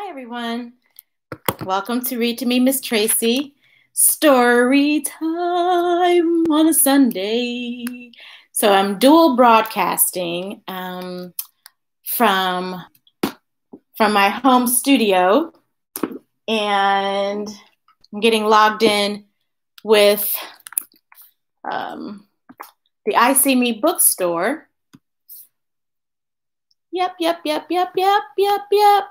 Hi, everyone. Welcome to Read to Me, Miss Tracey. Story time on a Sunday. So I'm dual broadcasting um, from from my home studio, and I'm getting logged in with um, the EyeSeeMe bookstore. Yep, yep, yep, yep, yep, yep, yep.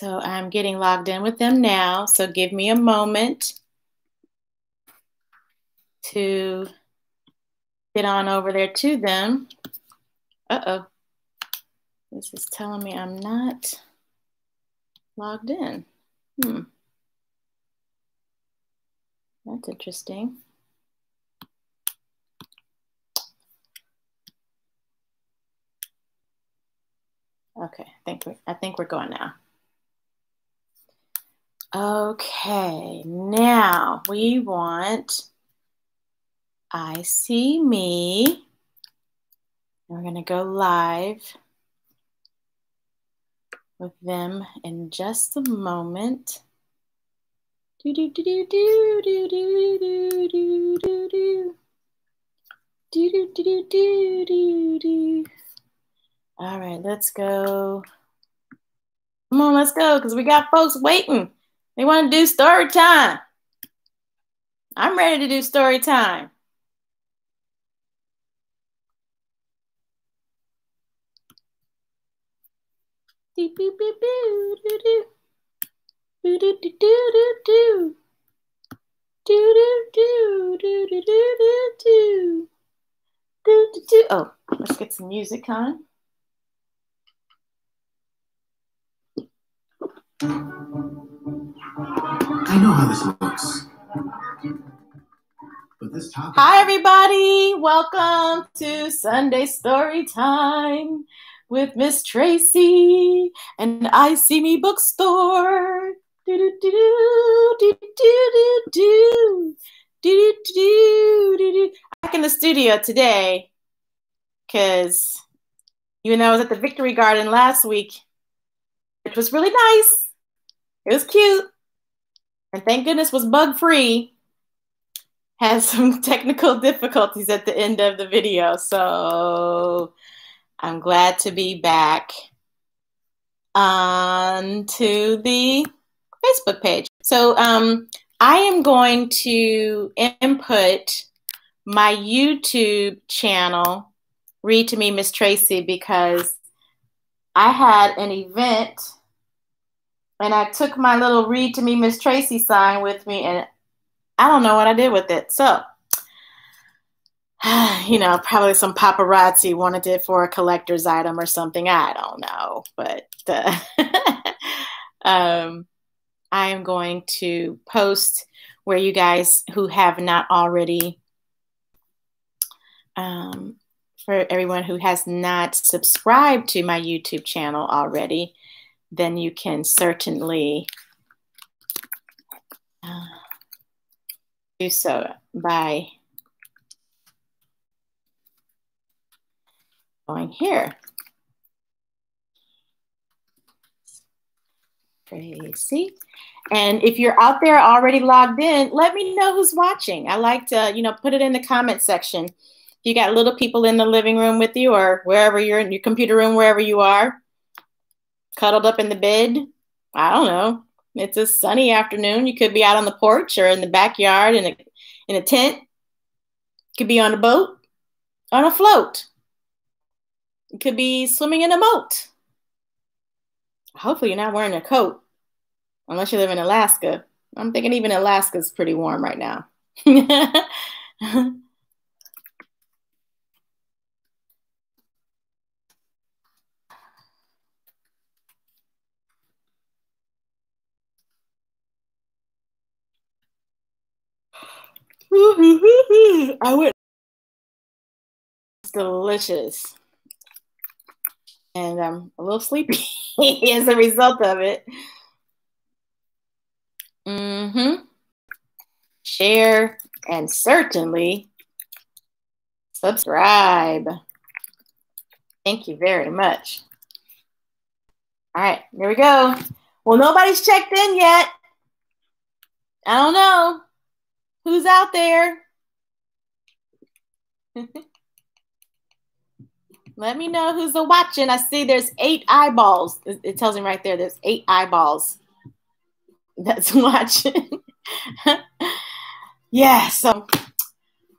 So I'm getting logged in with them now. So give me a moment to get on over there to them. Uh-oh. This is telling me I'm not logged in. Hmm. That's interesting. Okay, I think we, I think we're going now. Okay, now we want EyeSeeMe. We're going to go live with them in just a moment. Do do do do do do do do do do do do do do do do do. All right, let's go. Come on, let's go because we got folks waiting. They want to do story time. I'm ready to do story time. Beep, beep, beep, boo, doo, doo. Boo, doo, doo. Do, do, do, do, do, do, do, do. Do, do, do. Oh, let's get some music on. I know how this looks. But this topic. Hi, everybody. Welcome to Sunday Story Time with Miss Tracey and EyeSeeMe Bookstore. Do, do, do, do, do, do, do, do, do, do, do. Back in the studio today because even though I was at the Victory Garden last week, which was really nice, it was cute and thank goodness was bug free, had some technical difficulties at the end of the video. So I'm glad to be back on to the Facebook page. So um, I am going to input my YouTube channel, Read to Me, Miss Tracey, because I had an event and I took my little read to me Miss Tracey sign with me and I don't know what I did with it. So, you know, probably some paparazzi wanted it for a collector's item or something. I don't know, but uh, um, I am going to post where you guys who have not already, um, for everyone who has not subscribed to my YouTube channel already, then you can certainly uh, do so by going here. Tracey. And if you're out there already logged in, let me know who's watching. I like to, you know, put it in the comment section. If you got little people in the living room with you or wherever you're in your computer room, wherever you are, cuddled up in the bed. I don't know. It's a sunny afternoon. You could be out on the porch or in the backyard in a in a tent. could be on a boat, on a float. You could be swimming in a moat. Hopefully, you're not wearing a coat, unless you live in Alaska. I'm thinking even Alaska's pretty warm right now. I would. It's delicious. And I'm a little sleepy as a result of it. Mm-hmm. Share and certainly subscribe. Thank you very much. All right, here we go. Well, nobody's checked in yet. I don't know who's out there. Let me know who's a watching. I see there's eight eyeballs. It tells me right there. There's eight eyeballs that's watching. yeah. So,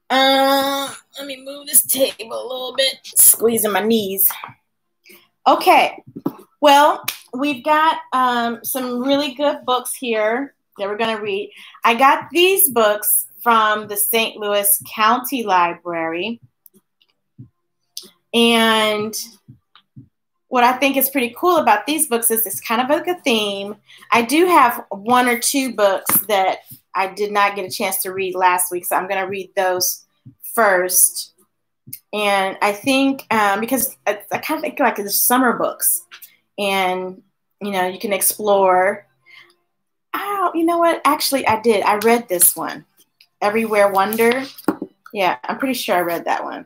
uh, let me move this table a little bit. Squeezing my knees. Okay. Well, we've got um, some really good books here that we're going to read. I got these books from the St. Louis County Library. And what I think is pretty cool about these books is it's kind of like a theme. I do have one or two books that I did not get a chance to read last week, so I'm going to read those first. And I think um, because I, I kind of think like the summer books, and you know you can explore. Oh, you know what? Actually, I did. I read this one, Everywhere Wonder. Yeah, I'm pretty sure I read that one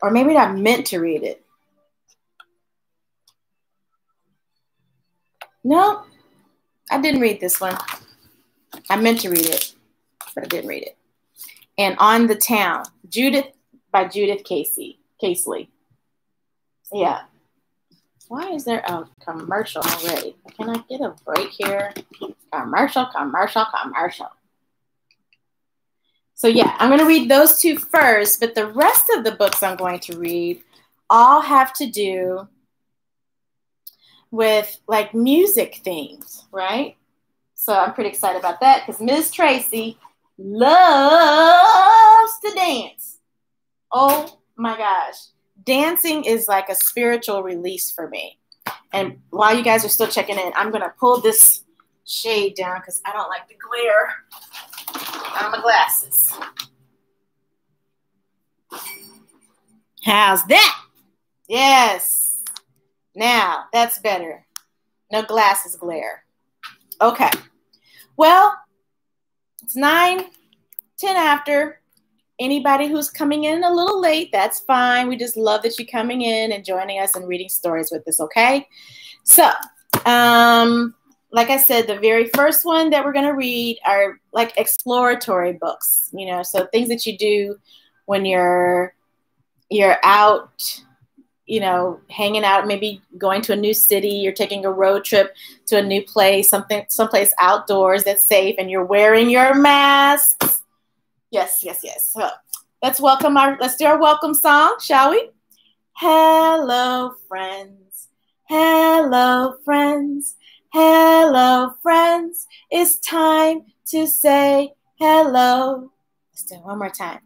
or maybe I meant to read it. No, I didn't read this one. I meant to read it, but I didn't read it. And On the Town, Judith by Judith Casey, Caseley. Yeah. Why is there a commercial already? Can I get a break here? Commercial, commercial, commercial. So yeah, I'm going to read those two first, but the rest of the books I'm going to read all have to do with like music themes, right? So I'm pretty excited about that because Ms. Tracey loves to dance. Oh my gosh. Dancing is like a spiritual release for me. And while you guys are still checking in, I'm going to pull this shade down because I don't like the glare on my glasses. How's that? Yes. Now, that's better. No glasses glare. Okay. Well, it's 9, 10 after. Anybody who's coming in a little late, that's fine. We just love that you're coming in and joining us and reading stories with us, okay? So, um, like I said, the very first one that we're going to read are like exploratory books, you know, so things that you do when you're you're out, you know, hanging out, maybe going to a new city, you're taking a road trip to a new place, something someplace outdoors that's safe and you're wearing your masks. Yes, yes, yes. So let's welcome our let's do our welcome song, shall we? Hello friends. Hello friends. Hello, friends. It's time to say hello. Let's do it one more time.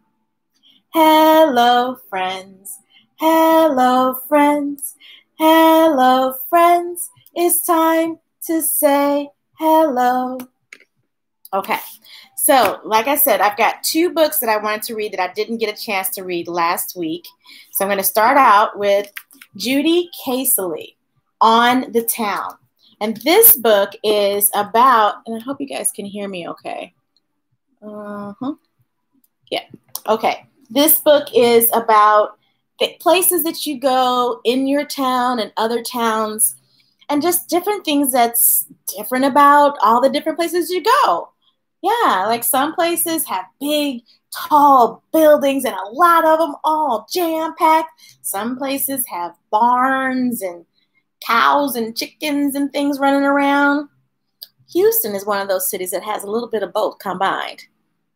Hello, friends. Hello, friends. Hello, friends. It's time to say hello. Okay. So, like I said, I've got two books that I wanted to read that I didn't get a chance to read last week. So, I'm going to start out with Judy Caseley, On the Town. And this book is about, and I hope you guys can hear me okay. Uh-huh. Yeah. Okay. This book is about the places that you go in your town and other towns and just different things that's different about all the different places you go. Yeah, like some places have big, tall buildings and a lot of them all jam packed. Some places have barns and cows and chickens and things running around. Houston is one of those cities that has a little bit of both combined.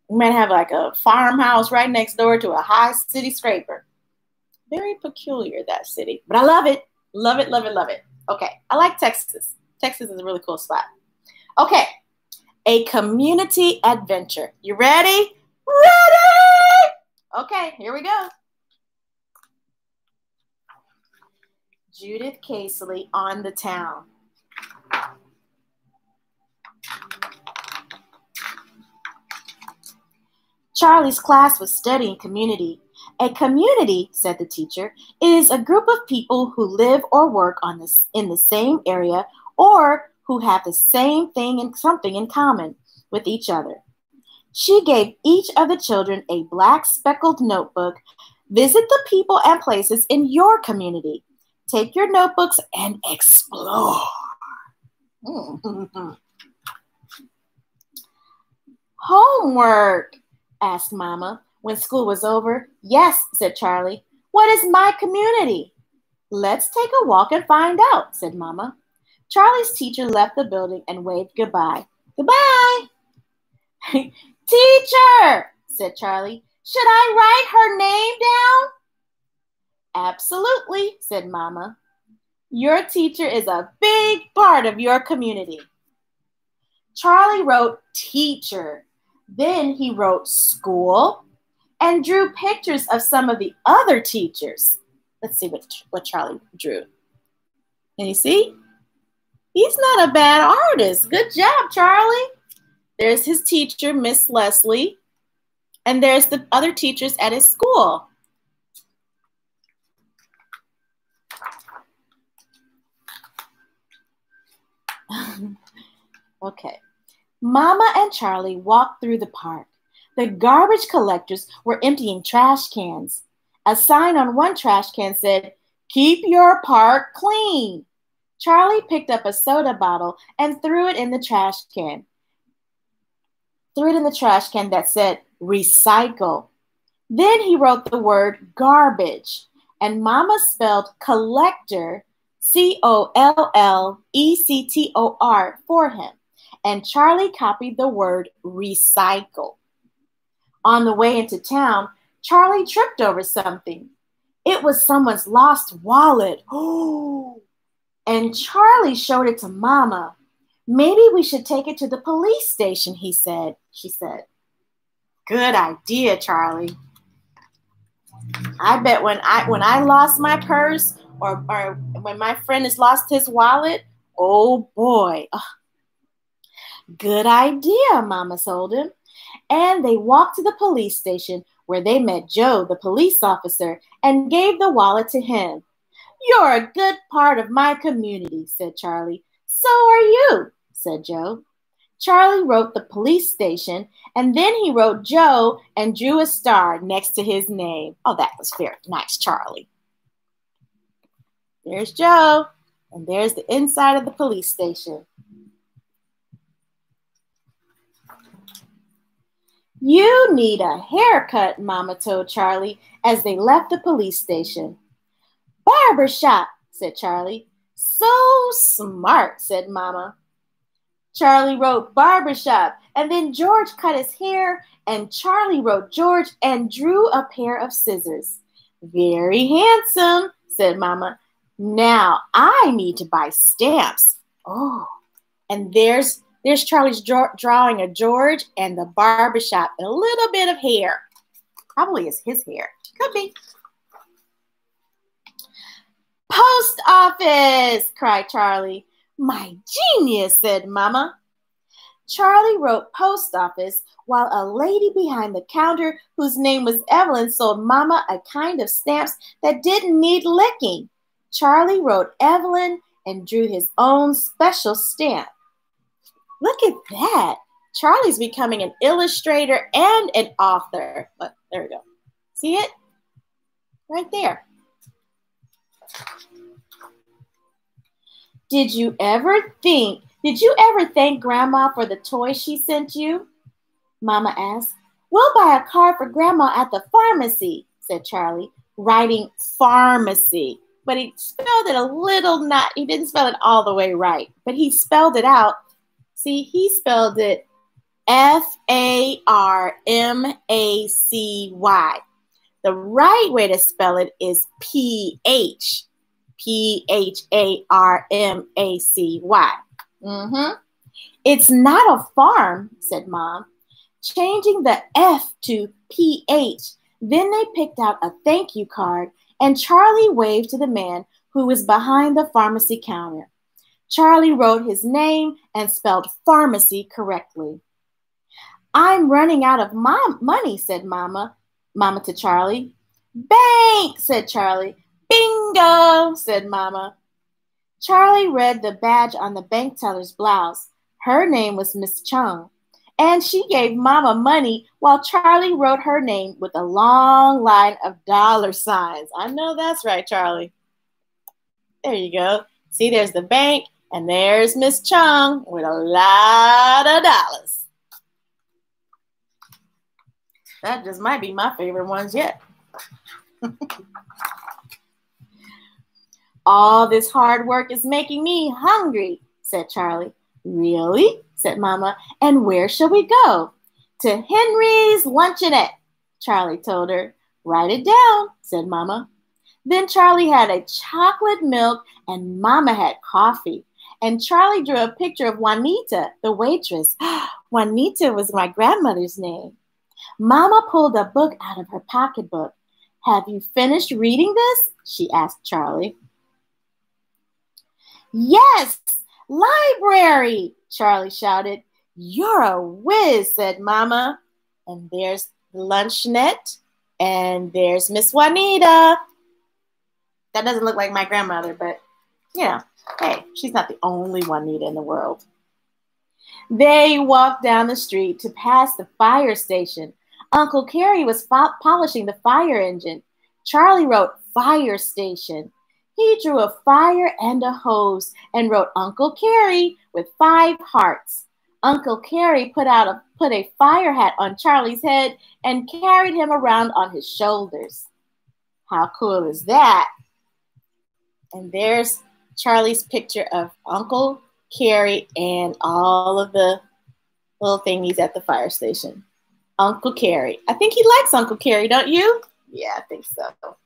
You might have like a farmhouse right next door to a high city scraper. Very peculiar, that city. But I love it. Love it, love it, love it. Okay, I like Texas. Texas is a really cool spot. Okay, a community adventure. You ready? Ready! Okay, here we go. Judith Caseley on the town. Charlie's class was studying community. A community, said the teacher, is a group of people who live or work on this in the same area or who have the same thing and something in common with each other. She gave each of the children a black speckled notebook. Visit the people and places in your community. Take your notebooks and explore. Mm-hmm. Homework, asked Mama when school was over. Yes, said Charlie. What is my community? Let's take a walk and find out, said Mama. Charlie's teacher left the building and waved goodbye. Goodbye. teacher, said Charlie, should I write her name down? Absolutely, said Mama. Your teacher is a big part of your community. Charlie wrote teacher. Then he wrote school and drew pictures of some of the other teachers. Let's see what, what Charlie drew. Can you see? He's not a bad artist. Good job, Charlie. There's his teacher, Miss Leslie, and there's the other teachers at his school. okay. Mama and Charlie walked through the park. The garbage collectors were emptying trash cans. A sign on one trash can said, Keep your park clean. Charlie picked up a soda bottle and threw it in the trash can. Threw it in the trash can that said, Recycle. Then he wrote the word garbage, and Mama spelled collector, C O L L E C T O R, for him and Charlie copied the word recycle. On the way into town, Charlie tripped over something. It was someone's lost wallet. Oh, and Charlie showed it to Mama. Maybe we should take it to the police station, he said. She said, Good idea, Charlie. I bet when I when I lost my purse or, or when my friend has lost his wallet, oh boy, Good idea, Mama told him. And they walked to the police station where they met Joe, the police officer, and gave the wallet to him. You're a good part of my community, said Charlie. So are you, said Joe. Charlie wrote the police station, and then he wrote Joe and drew a star next to his name. Oh, that was very nice, Charlie. There's Joe, and there's the inside of the police station. You need a haircut, Mama told Charlie as they left the police station. Barber shop, said Charlie. So smart, said Mama. Charlie wrote barbershop, and then George cut his hair, and Charlie wrote George and drew a pair of scissors. Very handsome, said Mama. Now I need to buy stamps. Oh, and there's there's Charlie's draw- drawing of George and the barbershop and a little bit of hair. Probably is his hair. Could be. Post office, cried Charlie. My genius, said Mama. Charlie wrote post office while a lady behind the counter, whose name was Evelyn, sold Mama a kind of stamps that didn't need licking. Charlie wrote Evelyn and drew his own special stamp. Look at that. Charlie's becoming an illustrator and an author. Look, there we go. See it? Right there. Did you ever think, did you ever thank Grandma for the toy she sent you? Mama asked. We'll buy a card for Grandma at the pharmacy, said Charlie, writing pharmacy. But he spelled it a little not, he didn't spell it all the way right, but he spelled it out See, he spelled it F A R M A C Y. The right way to spell it is P H P H A R M A C Y. Mm-hmm. It's not a farm, said Mom. Changing the F to PH, then they picked out a thank you card, and Charlie waved to the man who was behind the pharmacy counter. Charlie wrote his name and spelled pharmacy correctly. I'm running out of mom- money, said Mama. Mama to Charlie. Bank, said Charlie. Bingo, said Mama. Charlie read the badge on the bank teller's blouse. Her name was Miss Chung, and she gave Mama money while Charlie wrote her name with a long line of dollar signs. I know that's right, Charlie. There you go. See, there's the bank, and there's Miss Chung with a lot of dollars. That just might be my favorite ones yet. All this hard work is making me hungry, said Charlie. Really? said Mama. And where shall we go? To Henry's Luncheonette, Charlie told her. Write it down, said Mama. Then Charlie had a chocolate milk and Mama had coffee. And Charlie drew a picture of Juanita, the waitress. Juanita was my grandmother's name. Mama pulled a book out of her pocketbook. Have you finished reading this? she asked Charlie. Yes, library, Charlie shouted. You're a whiz, said Mama. And there's the luncheonette, and there's Miss Juanita. That doesn't look like my grandmother, but you know, hey, she's not the only Juanita in the world. They walked down the street to pass the fire station. Uncle Carrie was polishing the fire engine. Charlie wrote fire station. He drew a fire and a hose and wrote Uncle Carrie with five hearts. Uncle Carrie put out a put a fire hat on Charlie's head and carried him around on his shoulders. How cool is that? And there's Charlie's picture of Uncle Carrie and all of the little thingies at the fire station. Uncle Carrie. I think he likes Uncle Carrie, don't you? Yeah, I think so.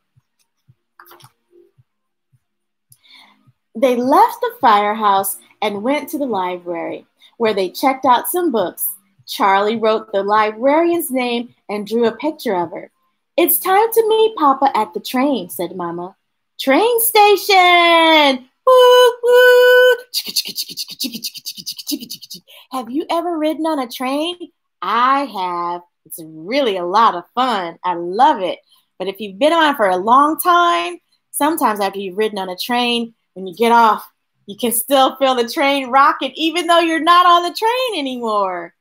They left the firehouse and went to the library, where they checked out some books. Charlie wrote the librarian's name and drew a picture of her. It's time to meet Papa at the train, said Mama. Train station! Have you ever ridden on a train? I have. It's really a lot of fun. I love it. But if you've been on for a long time, sometimes after you've ridden on a train, when you get off, you can still feel the train rocking, even though you're not on the train anymore.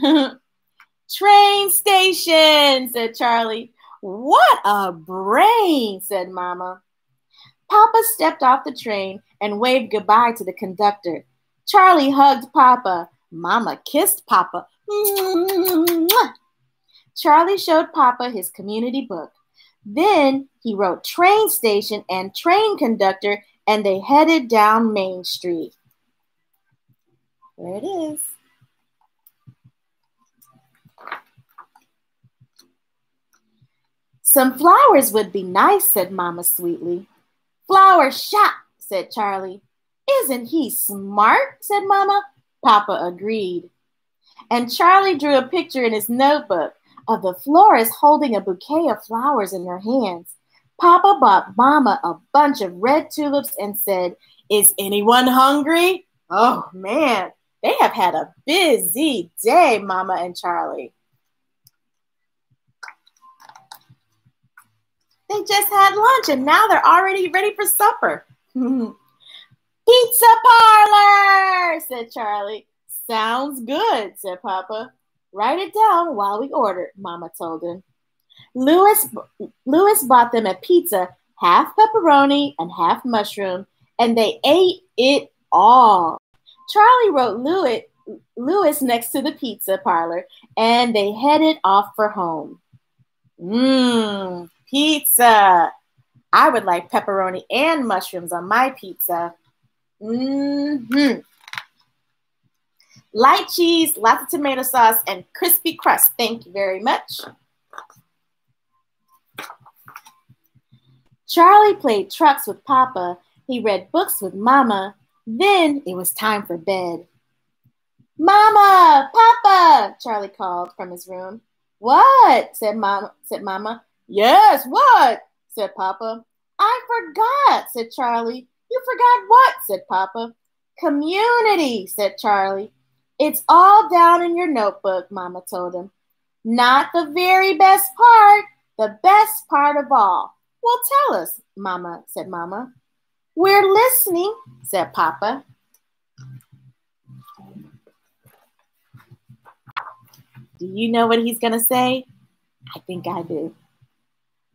train station, said Charlie. What a brain, said Mama. Papa stepped off the train and waved goodbye to the conductor. Charlie hugged Papa. Mama kissed Papa. Charlie showed Papa his community book. Then he wrote train station and train conductor and they headed down Main Street. There it is. Some flowers would be nice, said Mama sweetly. Flower shop, said Charlie. Isn't he smart? said Mama. Papa agreed. And Charlie drew a picture in his notebook of the florist holding a bouquet of flowers in her hands. Papa bought Mama a bunch of red tulips and said, Is anyone hungry? Oh man, they have had a busy day, Mama and Charlie. They just had lunch and now they're already ready for supper. Pizza parlor, said Charlie. Sounds good, said Papa. Write it down while we order, Mama told him. Louis, Louis bought them a pizza, half pepperoni and half mushroom, and they ate it all. Charlie wrote Louis, Louis next to the pizza parlor, and they headed off for home. Mmm, pizza. I would like pepperoni and mushrooms on my pizza. Mm-hmm. Light cheese, lots of tomato sauce, and crispy crust. Thank you very much. Charlie played trucks with Papa. He read books with Mama. Then it was time for bed. Mama, Papa, Charlie called from his room. What? said Mama. Said Mama. Yes, what? said Papa. I forgot, said Charlie. You forgot what? said Papa. Community, said Charlie. It's all down in your notebook, Mama told him. Not the very best part, the best part of all. Well, tell us, Mama, said Mama. We're listening, said Papa. Do you know what he's going to say? I think I do.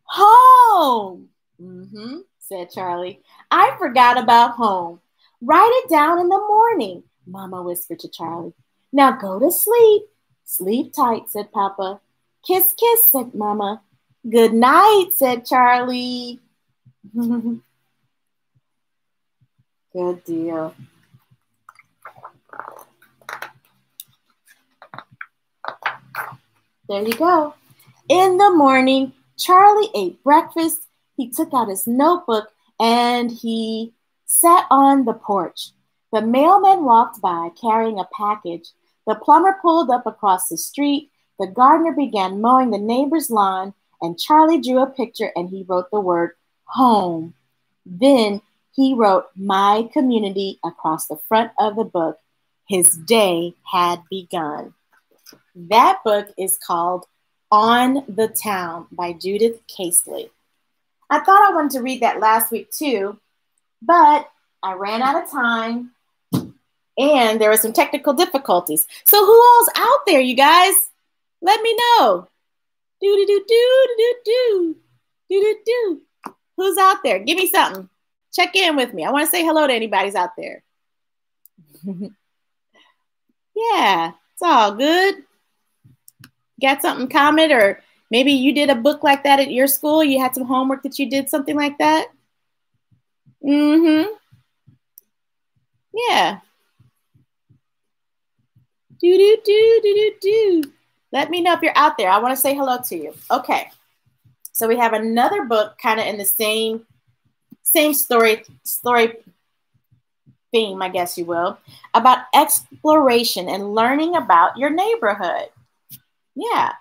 Home, mm-hmm, said Charlie. I forgot about home. Write it down in the morning, Mama whispered to Charlie. Now go to sleep. Sleep tight, said Papa. Kiss, kiss, said Mama. Good night, said Charlie. Good deal. There you go. In the morning, Charlie ate breakfast. He took out his notebook and he sat on the porch. The mailman walked by carrying a package. The plumber pulled up across the street. The gardener began mowing the neighbor's lawn, and Charlie drew a picture and he wrote the word home. Then he wrote my community across the front of the book. His day had begun. That book is called On the Town by Judith Caseley. I thought I wanted to read that last week too, but I ran out of time and there were some technical difficulties. So who all's out there, you guys? Let me know. Do do do do do do do do. Who's out there? Give me something. Check in with me. I want to say hello to anybody's out there. yeah, it's all good. Got something comment or maybe you did a book like that at your school. You had some homework that you did something like that. Mm-hmm. Yeah. Do do do do do do. Let me know if you're out there. I want to say hello to you. Okay. So we have another book kind of in the same same story story theme, I guess you will, about exploration and learning about your neighborhood. Yeah.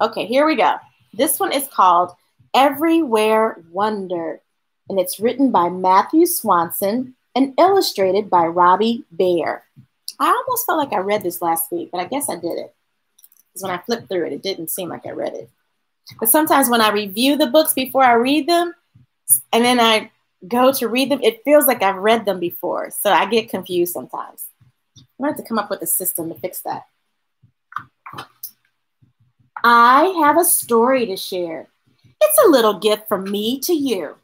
Okay, here we go. This one is called Everywhere Wonder, and it's written by Matthew Swanson and illustrated by Robbie Behr. I almost felt like I read this last week, but I guess I did it. Because when I flipped through it, it didn't seem like I read it. But sometimes when I review the books before I read them, and then I go to read them, it feels like I've read them before. So I get confused sometimes. To have to come up with a system to fix that. I have a story to share. It's a little gift from me to you.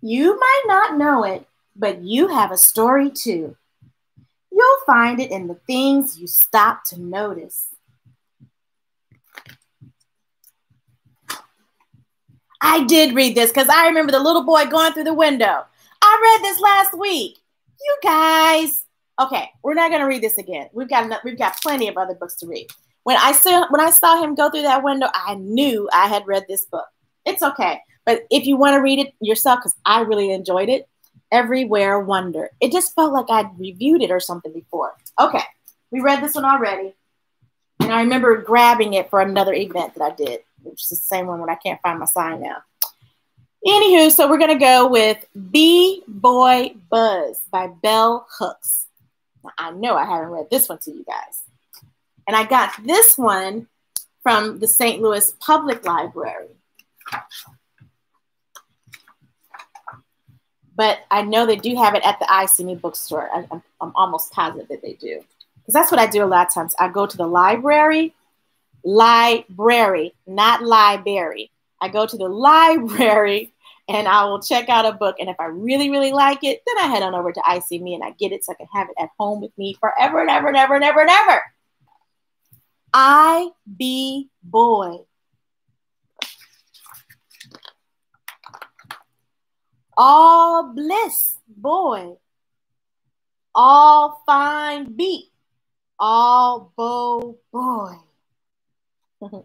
You might not know it, but you have a story too. You'll find it in the things you stop to notice. I did read this because I remember the little boy going through the window. I read this last week. You guys. Okay, we're not going to read this again. We've got enough, we've got plenty of other books to read. When I saw when I saw him go through that window, I knew I had read this book. It's okay. But if you want to read it yourself, because I really enjoyed it, Everywhere Wonder. It just felt like I'd reviewed it or something before. Okay, we read this one already. And I remember grabbing it for another event that I did, which is the same one when I can't find my sign now. Anywho, so we're going to go with Be Boy Buzz by Bell Hooks. Now, I know I haven't read this one to you guys. And I got this one from the St. Louis Public Library. But I know they do have it at the EyeSeeMe bookstore. I, I'm almost positive that they do. Because that's what I do a lot of times. I go to the library, library, not library. I go to the library and I will check out a book. And if I really, really like it, then I head on over to EyeSeeMe and I get it so I can have it at home with me forever and ever and ever and ever and ever. I be boy. All bliss, boy. All fine beat, all bow, boy.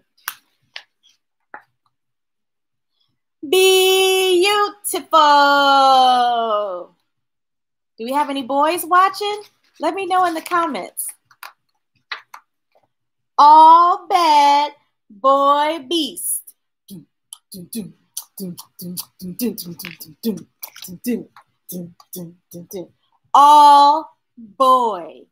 Beautiful. Do we have any boys watching? Let me know in the comments. All bad boy beast. All boy.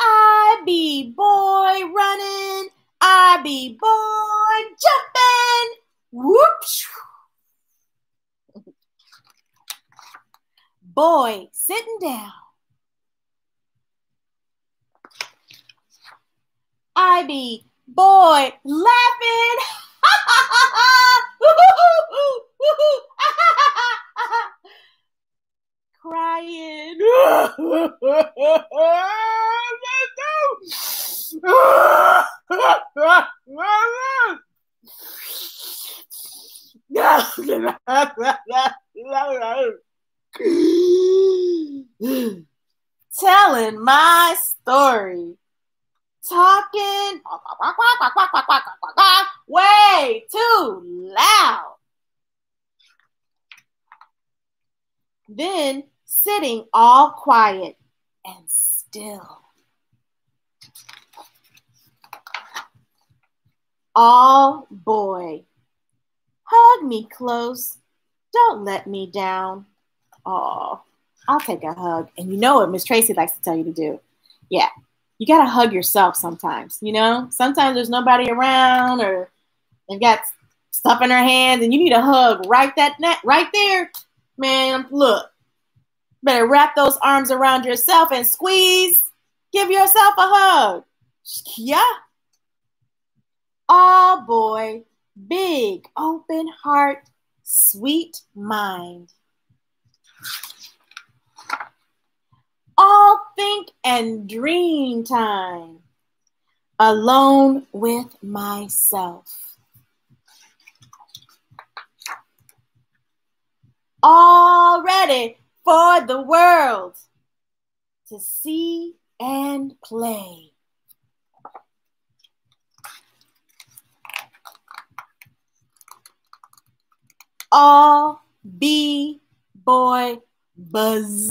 I be boy running. I be boy jumping. Whoops. Boy sitting down. I be boy laughing. Crying. Telling my story. Talking way too loud. Then sitting all quiet and still. All boy, hug me close. Don't let me down. Oh, I'll take a hug. And you know what Miss Tracey likes to tell you to do. Yeah, you got to hug yourself sometimes. You know, sometimes there's nobody around or they've got stuff in their hands and you need a hug right that right there. Man, look, better wrap those arms around yourself and squeeze. Give yourself a hug. Yeah. Oh boy, big open heart, sweet mind. All think and dream time. Alone with myself. All ready for the world to see and play. all be boy buzz.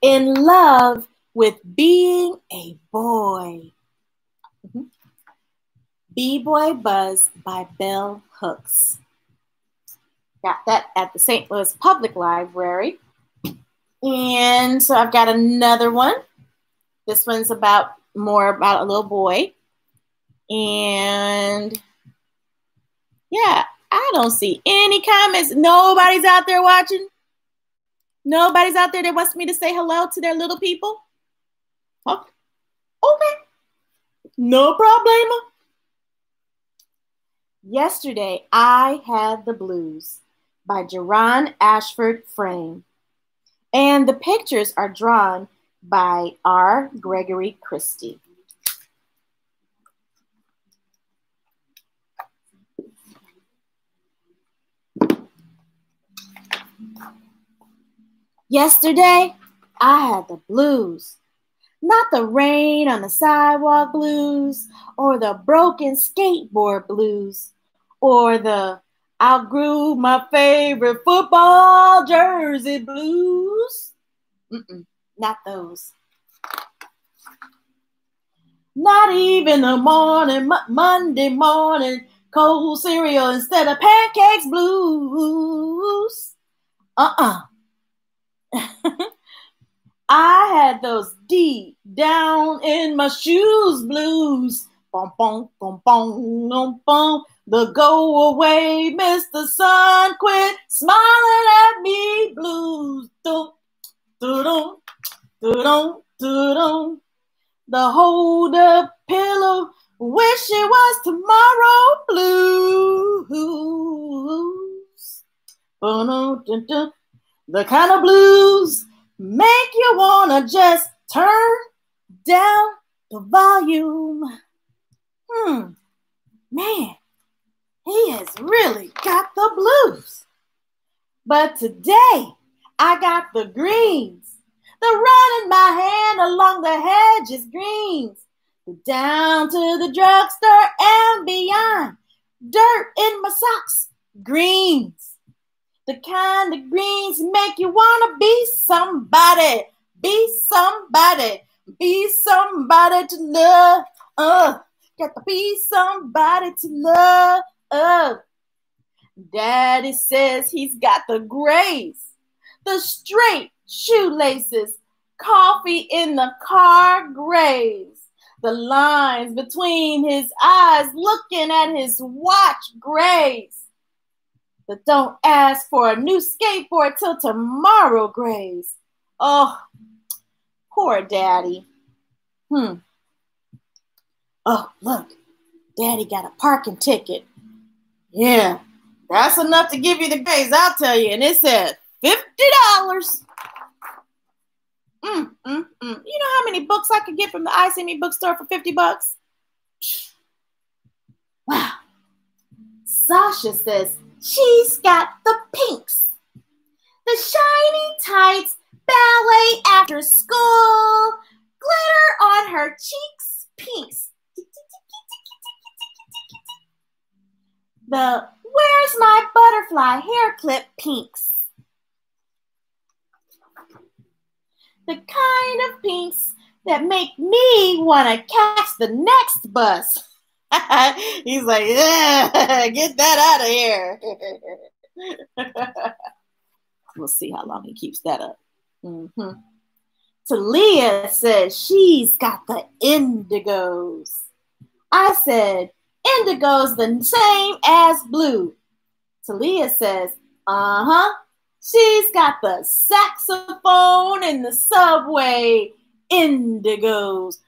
In love with being a boy. Be Boy Buzz by Bell Hooks. Got that at the St. Louis Public Library. And so I've got another one. This one's about more about a little boy. And yeah, I don't see any comments. Nobody's out there watching. Nobody's out there that wants me to say hello to their little people. Okay. Okay. No problem. Yesterday, I Had the Blues by Jeron Ashford Frame. And the pictures are drawn by R. Gregory Christie. Yesterday, I had the blues. Not the rain on the sidewalk blues, or the broken skateboard blues, or the outgrew my favorite football jersey blues. Mm-mm. Not those. Not even the morning, Monday morning, cold cereal instead of pancakes blues. Uh uh I had those deep down in my shoes blues. Bum, bum, bum, bum, bum, bum. The go away, Mr. Sun quit smiling at me blues. Dum, dum, dum, do-dum. The hold up pillow, wish it was tomorrow blues. The kind of blues make you wanna just turn down the volume. Hmm, man, he has really got the blues. But today I got the greens the run in my hand along the hedges greens, down to the drugstore and beyond. Dirt in my socks, greens. The kind of greens make you wanna be somebody, be somebody, be somebody to love. Uh, got to be somebody to love. Uh. Daddy says he's got the grace, the straight shoelaces, coffee in the car grays, the lines between his eyes looking at his watch grays. But don't ask for a new skateboard till tomorrow grays. Oh, Poor daddy. Hmm. Oh, look. Daddy got a parking ticket. Yeah, that's enough to give you the grades, I'll tell you. And it said $50. Mm, mm, mm. You know how many books I could get from the EyeSeeMe bookstore for 50 bucks? Wow. Sasha says she's got the pinks. The shiny tights, ballet after school, glitter on her cheeks, pinks. The where's my butterfly hair clip pinks. The kind of pinks that make me want to catch the next bus. He's like, yeah, get that out of here. we'll see how long he keeps that up. Mm-hmm. Talia says she's got the indigos. I said, indigo's the same as blue. Talia says, uh huh. She's got the saxophone in the subway. Indigos.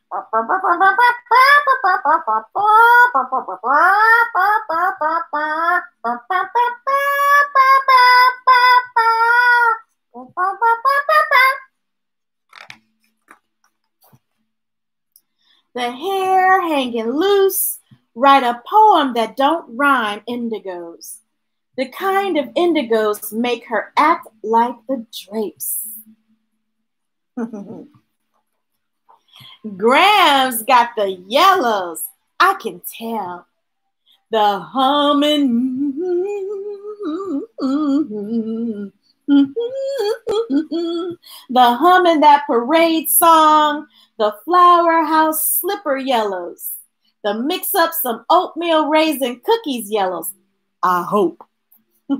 The hair hanging loose. Write a poem that don't rhyme indigos. The kind of indigos make her act like the drapes. Graham's got the yellows. I can tell. The humming. the humming that parade song. The flower house slipper yellows. The mix up some oatmeal raisin cookies yellows. I hope. I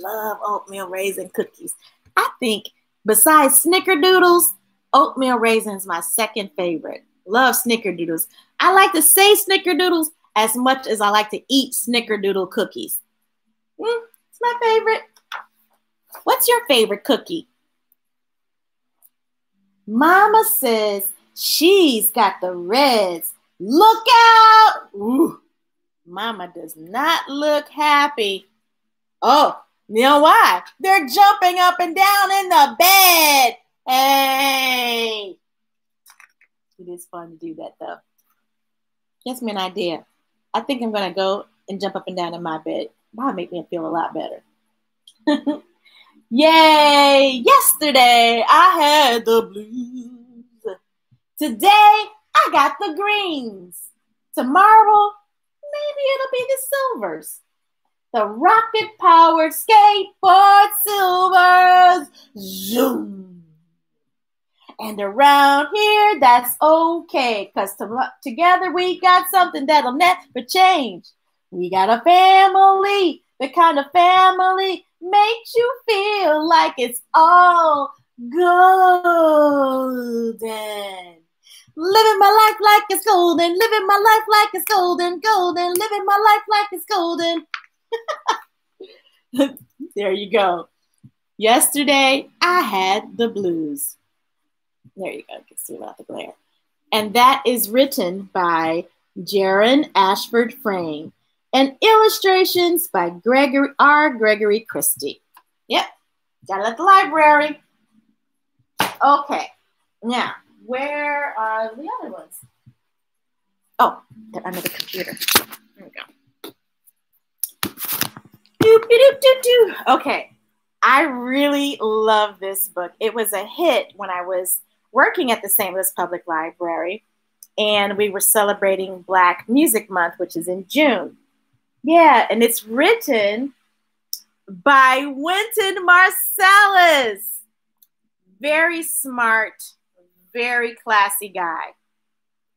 love oatmeal raisin cookies. I think besides snickerdoodles, oatmeal raisins my second favorite. Love snickerdoodles. I like to say snickerdoodles as much as I like to eat snickerdoodle cookies. Mm, it's my favorite. What's your favorite cookie? Mama says she's got the reds. Look out! Ooh, Mama does not look happy. Oh, you know why? They're jumping up and down in the bed. Hey! It is fun to do that though. Gives me an idea. I think I'm gonna go and jump up and down in my bed. That'll make me feel a lot better. Yay! Yesterday I had the blues. Today I got the greens. Tomorrow, maybe it'll be the silvers. The rocket powered skateboard silvers. Zoom. And around here, that's okay, because to- together we got something that'll never change. We got a family, the kind of family makes you feel like it's all golden. Living my life like it's golden, living my life like it's golden, golden, living my life like it's golden. there you go. Yesterday, I had the blues. There you go. You can see about the glare. And that is written by Jeron Ashford Frame and illustrations by Gregory R. Gregory Christie. Yep, got it at the library. Okay, now where are the other ones? Oh, they're under the computer. There we go. Doop. Okay, I really love this book. It was a hit when I was working at the St. Louis Public Library, and we were celebrating Black Music Month, which is in June. Yeah, and it's written by Wynton Marsalis. Very smart, very classy guy,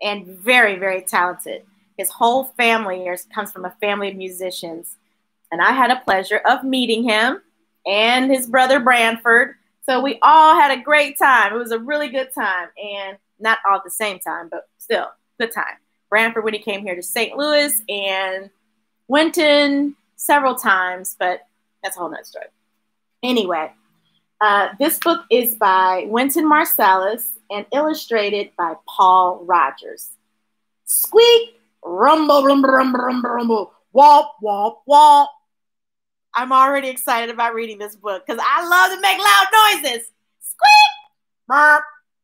and very, very talented. His whole family comes from a family of musicians. And I had a pleasure of meeting him and his brother Branford so we all had a great time. It was a really good time, and not all at the same time, but still good time. Branford when he came here to St. Louis, and Wynton several times, but that's a whole nother story. Anyway, Uh, this book is by Wynton Marsalis and illustrated by Paul Rogers. Squeak, rumble, rumble, rumble, rumble, rumble, womp, womp, womp. I'm already excited about reading this book because I love to make loud noises. Squeak, burp,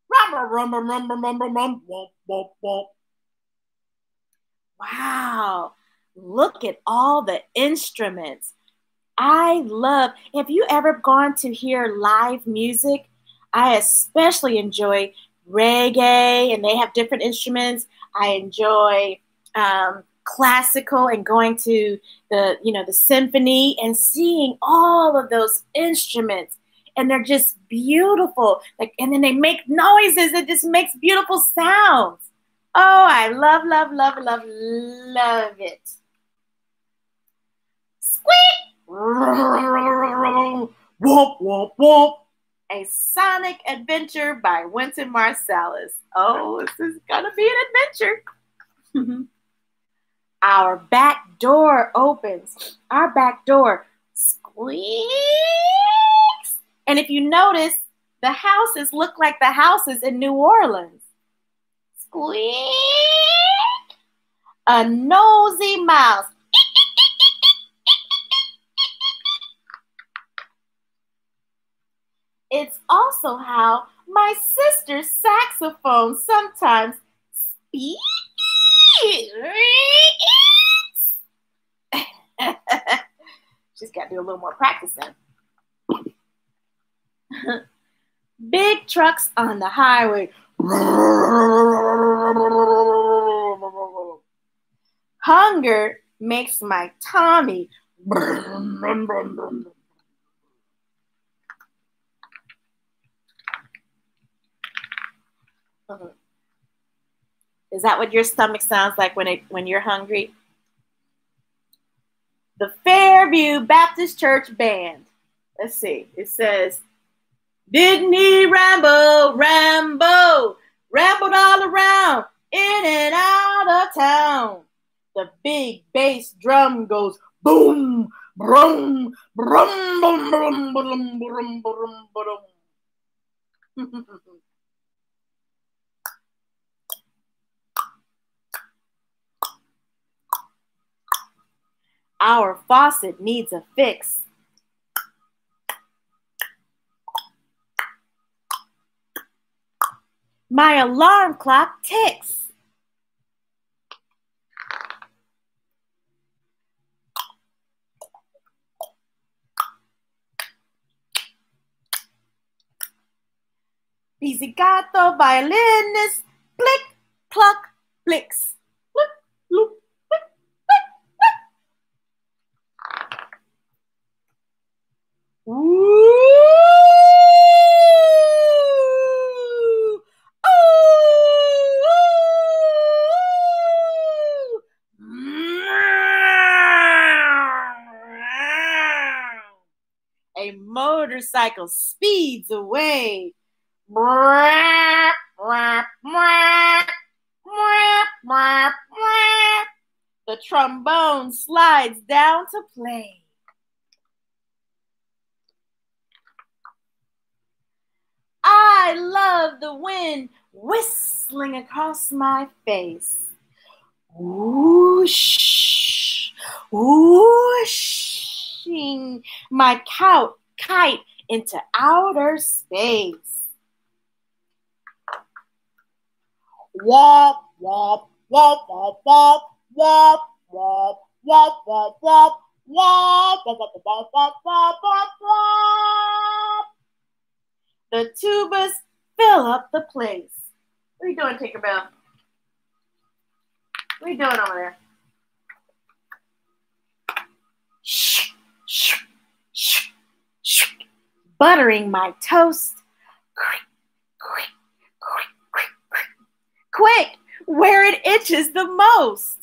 rumble, rumble, rumble, rumble, rumble, womp, womp, womp. Wow, look at all the instruments. I love, have you ever gone to hear live music? I especially enjoy reggae and they have different instruments. I enjoy um, classical and going to the, you know, the symphony and seeing all of those instruments and they're just beautiful. Like, and then they make noises. It just makes beautiful sounds. Oh, I love, love, love, love, love it. Squeak! whoop, whoop, whoop. A Sonic Adventure by Wynton Marsalis. Oh, this is gonna be an adventure. Our back door opens. Our back door squeaks. And if you notice, the houses look like the houses in New Orleans. Squeak. A nosy mouse It's also how my sister's saxophone sometimes speaks. She's got to do a little more practicing. Big trucks on the highway. Hunger makes my tummy. Mm-hmm. Is that what your stomach sounds like when it when you're hungry? The Fairview Baptist Church Band. Let's see. It says, Didn't he ramble, ramble, rambled all around, in and out of town. The big bass drum goes boom, brum, brum, brum, brum, brum, brum, brum, brum. Our faucet needs a fix. My alarm clock ticks. Pizzicato violinist, blick, pluck, blicks. Look, look. A motorcycle speeds away. The trombone slides down to play. I love the wind whistling across my face. Whoosh, whooshing my cow, kite into outer space. Wop, wop, wop, wop, wop, wop, wop, wop, wop, wop, wop, wop, wop, wop, wop, wop, wop, wop. The tubas fill up the place. What are you doing, Tinkerbell? What are you doing over there? Buttering my toast. Quick, quick, quick, quick, quick. Quick, where it itches the most.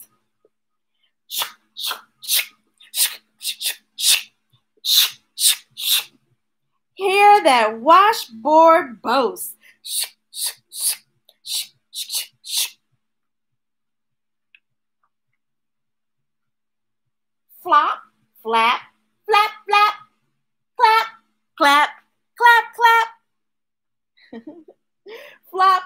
Hear that washboard boast. Flop, flap, flap, flap, clap, clap, clap, clap. Flop,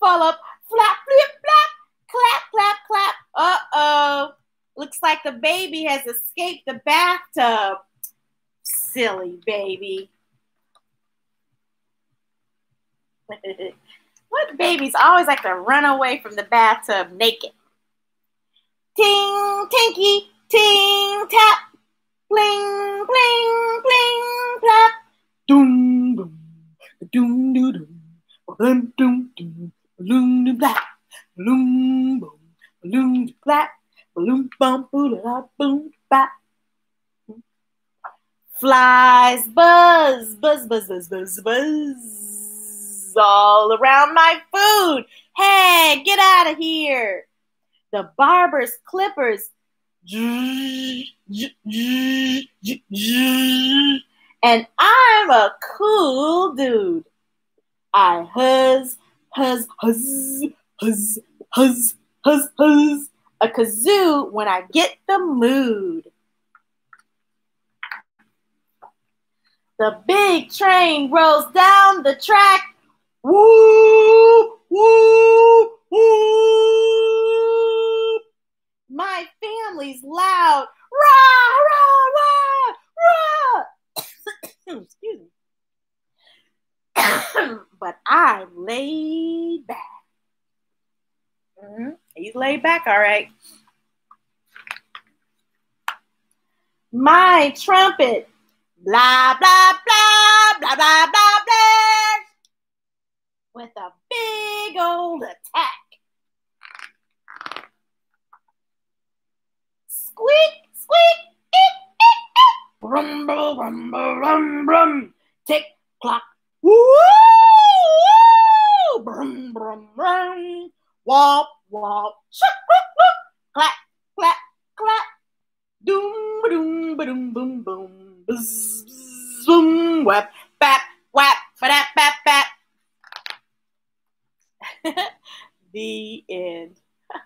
fall up, flap, flip, flap, clap, clap, clap. Uh-oh. Looks like the baby has escaped the bathtub. Silly baby what babies always like to run away from the bathtub naked? Ting, tinky, ting, tap, bling, bling, bling, clap. Doom, boom, doom, doo, doom, boom, doom, doom, balloon, doom, clap, balloon, boom, balloon, clap, balloon, bum, boom, boom, bap. Flies buzz, buzz, buzz, buzz, buzz, buzz, all around my food. Hey, get out of here. The barber's clippers. And I'm a cool dude. I huzz, huzz, huzz, huzz, huzz, huzz, huzz. A kazoo when I get the mood. The big train rolls down the track. Woo, woo, woo. My family's loud. Rah, rah, rah, rah. Excuse me. but I'm laid back. Mm-hmm. He's laid back, all right. My trumpet blah, blah, blah, blah, blah, blah, blah, with a big old attack. Squeak, squeak, eek, eek, eek. Rumble, rumble, rum, rum. Tick, clock. Woo, woo. Brum, brum, brum. Wop, wop. Shook, whoop, whoop. Clap, clap, clap. Doom, boom, boom, boom, boom bzz, bzz, boom, whap, bap, whap, ba bap, bap. the end.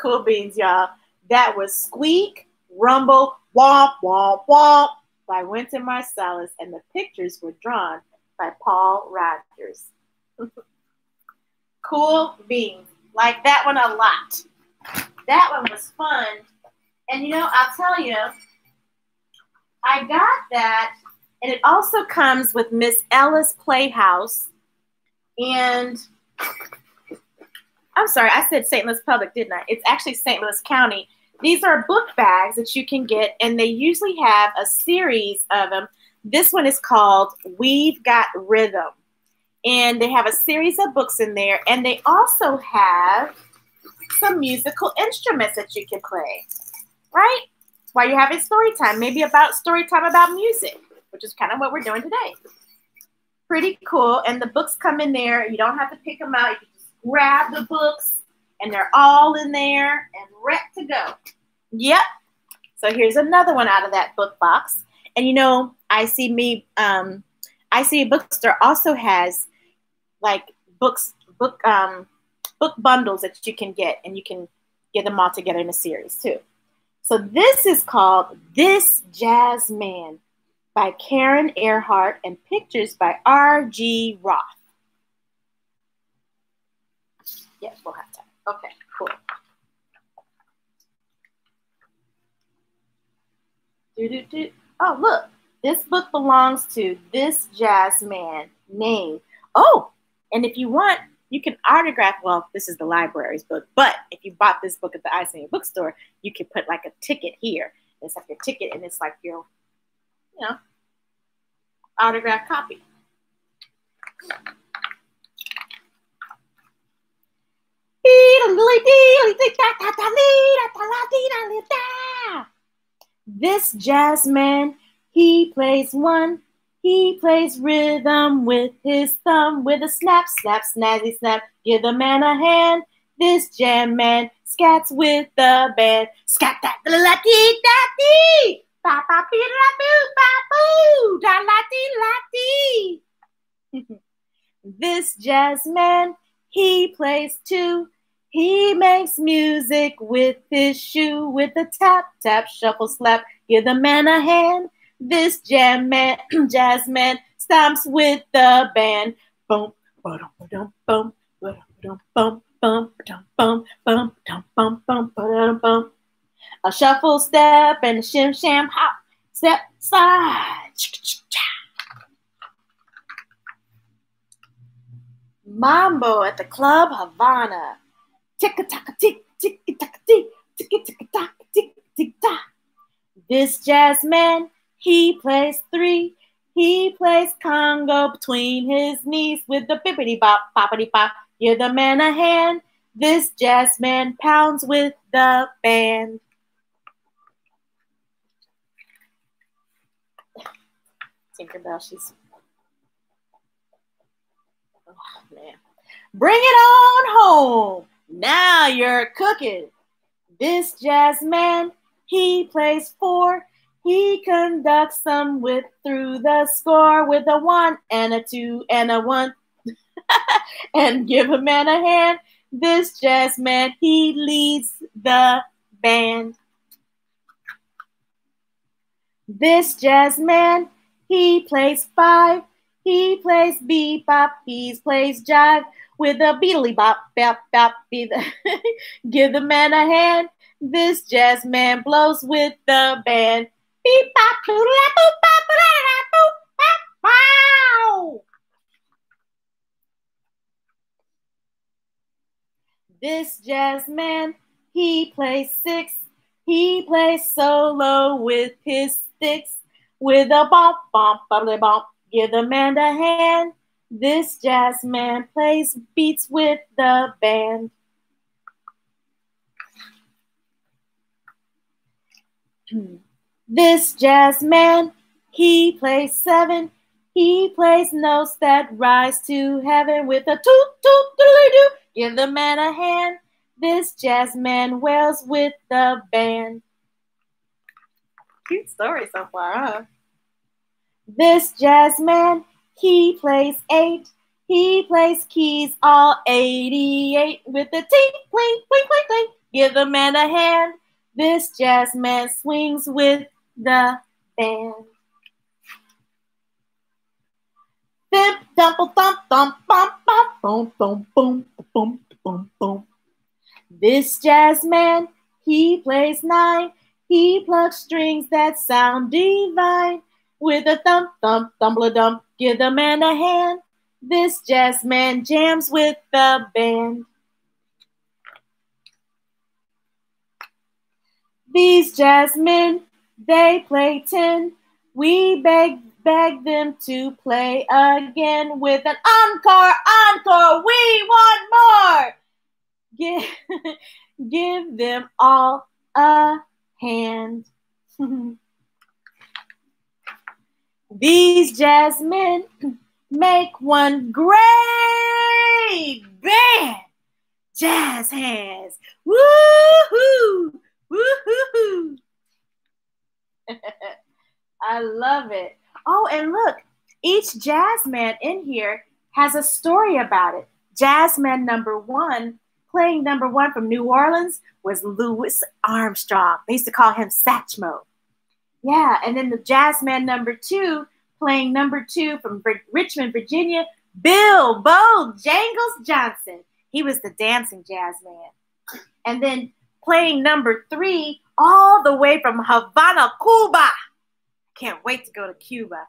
cool beans, y'all. That was Squeak, Rumble, Womp, Womp, Womp by Wynton Marsalis, and the pictures were drawn by Paul Rogers. cool beans. Like that one a lot. That one was fun. And you know, I'll tell you, I got that, and it also comes with Miss Ellis Playhouse. And I'm sorry, I said St. Louis Public, didn't I? It's actually St. Louis County. These are book bags that you can get, and they usually have a series of them. This one is called We've Got Rhythm. And they have a series of books in there, and they also have some musical instruments that you can play, right? while you're having story time, maybe about story time about music, which is kind of what we're doing today. Pretty cool. And the books come in there. You don't have to pick them out. You just grab the books and they're all in there and ready to go. Yep. So here's another one out of that book box. And you know, EyeSeeMe, um, I see a bookstore also has like books, book, um, book bundles that you can get and you can get them all together in a series too. So this is called This Jazz Man by Karen Ehrhardt and pictures by R.G. Roth. Yeah, we'll have time. Okay, cool. Do, do, do. Oh, look, this book belongs to this jazz man named. Oh, and if you want, you can autograph. Well, this is the library's book, but if you bought this book at the EyeSeeMe bookstore, you can put like a ticket here. It's like your ticket, and it's like your, you know, autograph copy. This jazz man, he plays one he plays rhythm with his thumb, with a snap, snap, snazzy snap. Give the man a hand. This jam man scats with the band. Scat that la da dee. Ba ba la boo ba boo da la dee. This jazz man, he plays too. He makes music with his shoe, with a tap, tap, shuffle, slap. Give the man a hand. This jam man, jazz man stomps with the band. Boom, ba-dum, ba-dum, boom, ba-dum, bum bum bum bum bum bum bum bum bum bum. A shuffle step and a shim sham hop. Step slide. Mambo at the Club Havana. Tick tock tick tick tock tick tick tick tock tick tick tock. This jazz man, he plays three. He plays conga between his knees with the bippity bop, boppity bop. Give the man a hand. This jazz man pounds with the band. Tinkerbell, she's oh man. Bring it on home. Now you're cooking. This jazz man, he plays four. He conducts them with through the score with a one and a two and a one. and give a man a hand. This jazz man, he leads the band. This jazz man, he plays five. He plays bebop. He plays jive with a beatly bop, bop, bop. Be the Give the man a hand. This jazz man blows with the band. Beep, bop, boop, boop, bop, boop, bop, wow. This jazz man, he plays six. He plays solo with his sticks with a bump, bump, bubbly bump. Give the man a hand. This jazz man plays beats with the band. Hmm. this jazz man, he plays seven. He plays notes that rise to heaven with a toot toot doodly doo. Give the man a hand. This jazz man wails with the band. Cute story so far, huh? This jazz man, he plays eight. He plays keys all 88 with the tink, clink, clink, clink. Give the man a hand. This jazz man swings with the band. Thimp, dumple, thump, thump, bump, bump, boom, boom, boom, boom, boom, boom. This jazz man, he plays nine. He plucks strings that sound divine with a thump, thump, thumble dump. Give the man a hand. This jazz man jams with the band. These jazz men, they play ten. We beg, beg them to play again with an encore, encore. We want more. Give, give them all a hand. These jazzmen make one great band. Jazz hands. Woohoo! Woohoo! I love it. Oh, and look, each jazz man in here has a story about it. Jazzman number one, playing number one from New Orleans, was Louis Armstrong. They used to call him Satchmo. Yeah, and then the jazz man number two, playing number two from Richmond, Virginia, Bill Bo Jangles Johnson. He was the dancing jazz man. And then playing number three, all the way from Havana, Cuba. Can't wait to go to Cuba.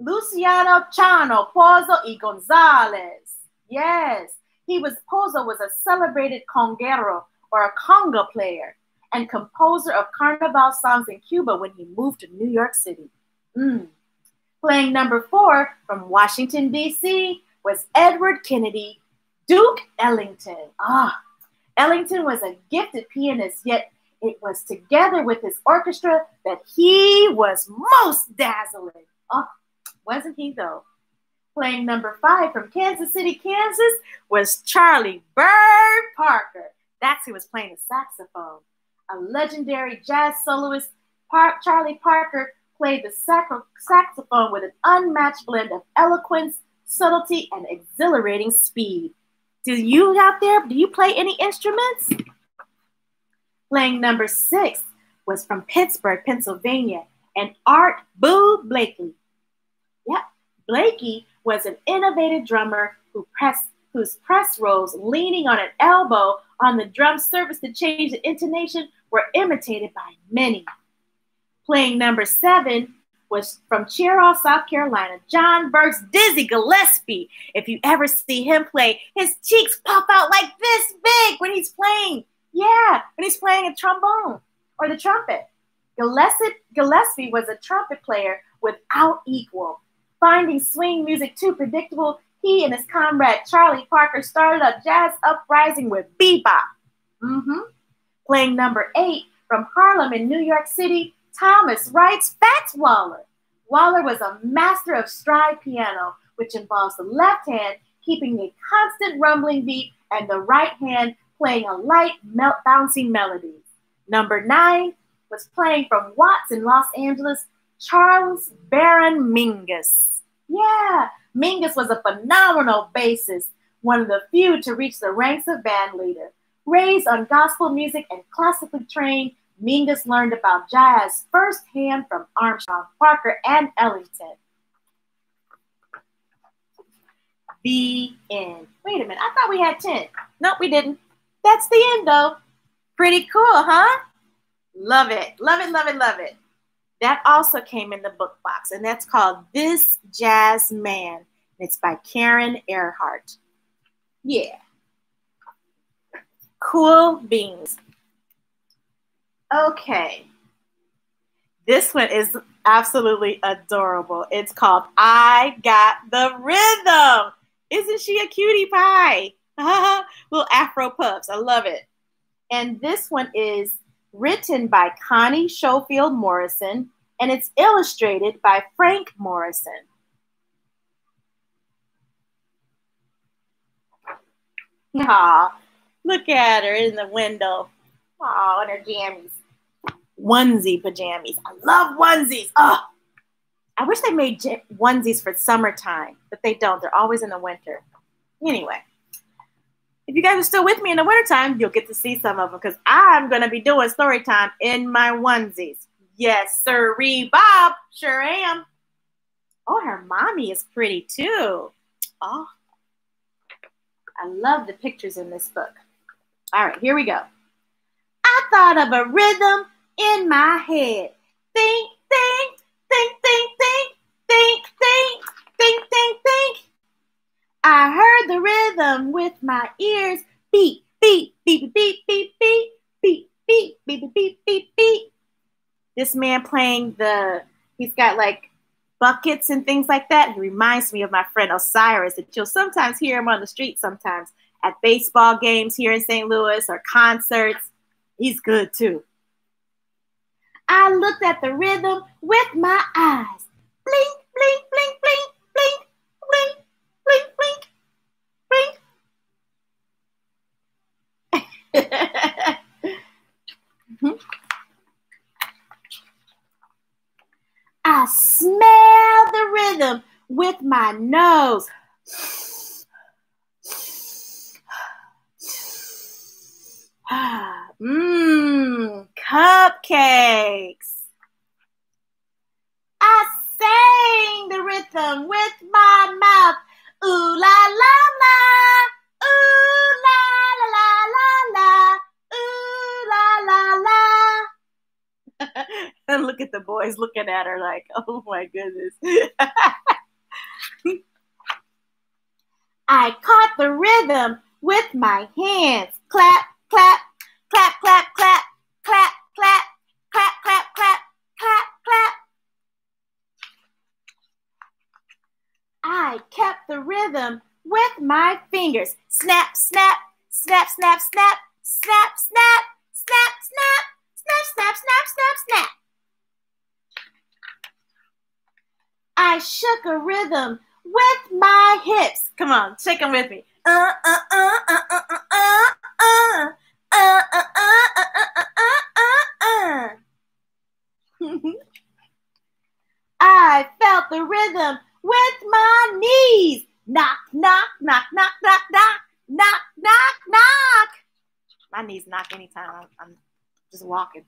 Luciano Chano, Pozo y Gonzalez. Yes, he was Pozo was a celebrated conguero or a conga player and composer of carnival songs in Cuba when he moved to New York City. Mm. Playing number four from Washington, D.C. was Edward Kennedy, Duke Ellington. Ah, Ellington was a gifted pianist, yet it was together with his orchestra that he was most dazzling. Oh, wasn't he though? Playing number five from Kansas City, Kansas was Charlie Bird Parker. That's who was playing the saxophone a legendary jazz soloist, Par- Charlie Parker played the saxophone with an unmatched blend of eloquence, subtlety, and exhilarating speed. Do you out there, do you play any instruments? Playing number six was from Pittsburgh, Pennsylvania, and Art Bu Blakey. Yep, Blakey was an innovative drummer who pressed whose press rolls leaning on an elbow on the drum surface to change the intonation were imitated by many. Playing number seven was from Cheraw, South Carolina, John Birks Dizzy Gillespie. If you ever see him play, his cheeks pop out like this big when he's playing. Yeah, when he's playing a trombone or the trumpet. Gillespie, Gillespie was a trumpet player without equal. Finding swing music too predictable, he and his comrade Charlie Parker started a jazz uprising with bebop. Mm-hmm. Playing number eight from Harlem in New York City, Thomas writes Fats Waller. Waller was a master of stride piano, which involves the left hand keeping a constant rumbling beat and the right hand playing a light, melt, bouncing melody. Number nine was playing from Watts in Los Angeles, Charles Baron Mingus. Yeah, Mingus was a phenomenal bassist, one of the few to reach the ranks of band leader. Raised on gospel music and classically trained, Mingus learned about jazz firsthand from Armstrong, Parker, and Ellington. The end. Wait a minute, I thought we had 10. Nope, we didn't. That's the end, though. Pretty cool, huh? Love it, love it, love it, love it. That also came in the book box, and that's called This Jazz Man. It's by Karen Ehrhardt. Yeah. Cool beans. Okay. This one is absolutely adorable. It's called I Got the Rhythm. Isn't she a cutie pie? Little Afro puffs. I love it. And this one is written by Connie Schofield Morrison, and it's illustrated by Frank Morrison. Aw, look at her in the window. Aw, in her jammies. Onesie pajamas. I love onesies. Oh, I wish they made onesies for summertime, but they don't. They're always in the winter. Anyway, if you guys are still with me in the wintertime, you'll get to see some of them because I'm going to be doing story time in my onesies. Yes, sir, Bob. Sure am. Oh, her mommy is pretty too. Oh, I love the pictures in this book. All right, here we go. I thought of a rhythm in my head. Think, think, think, think, think, think, think, think, think, think. I heard the rhythm with my ears. Beat, beat, beat, beat, beat, beat, beat, beat, beat, beat, beat, beat. This man playing the, he's got like buckets and things like that. He reminds me of my friend Osiris that you'll sometimes hear him on the street sometimes at baseball games here in St. Louis or concerts. He's good too. I looked at the rhythm with my eyes. Blink, blink, blink, blink, blink, blink, blink. I smell the rhythm with my nose. Mmm, cupcakes. I sang the rhythm with my mouth. Ooh la la la, ooh and look at the boys looking at her like, oh my goodness. I caught the rhythm with my hands. Clap, clap, clap, clap, clap, clap, clap, clap, clap, clap, clap, clap. I kept the rhythm with my fingers. Snap, snap, snap, snap, snap, snap, snap, snap, snap, snap, snap, snap, snap, snap. I shook a rhythm with my hips. Come on, shake them with me. Uh, uh, uh, uh, uh, uh, uh, uh. Uh, uh, uh, uh, uh, uh, uh, uh. I felt the rhythm with my knees. Knock, knock, knock, knock, knock, knock, knock, knock, knock. My knees knock anytime I'm, I'm just walking.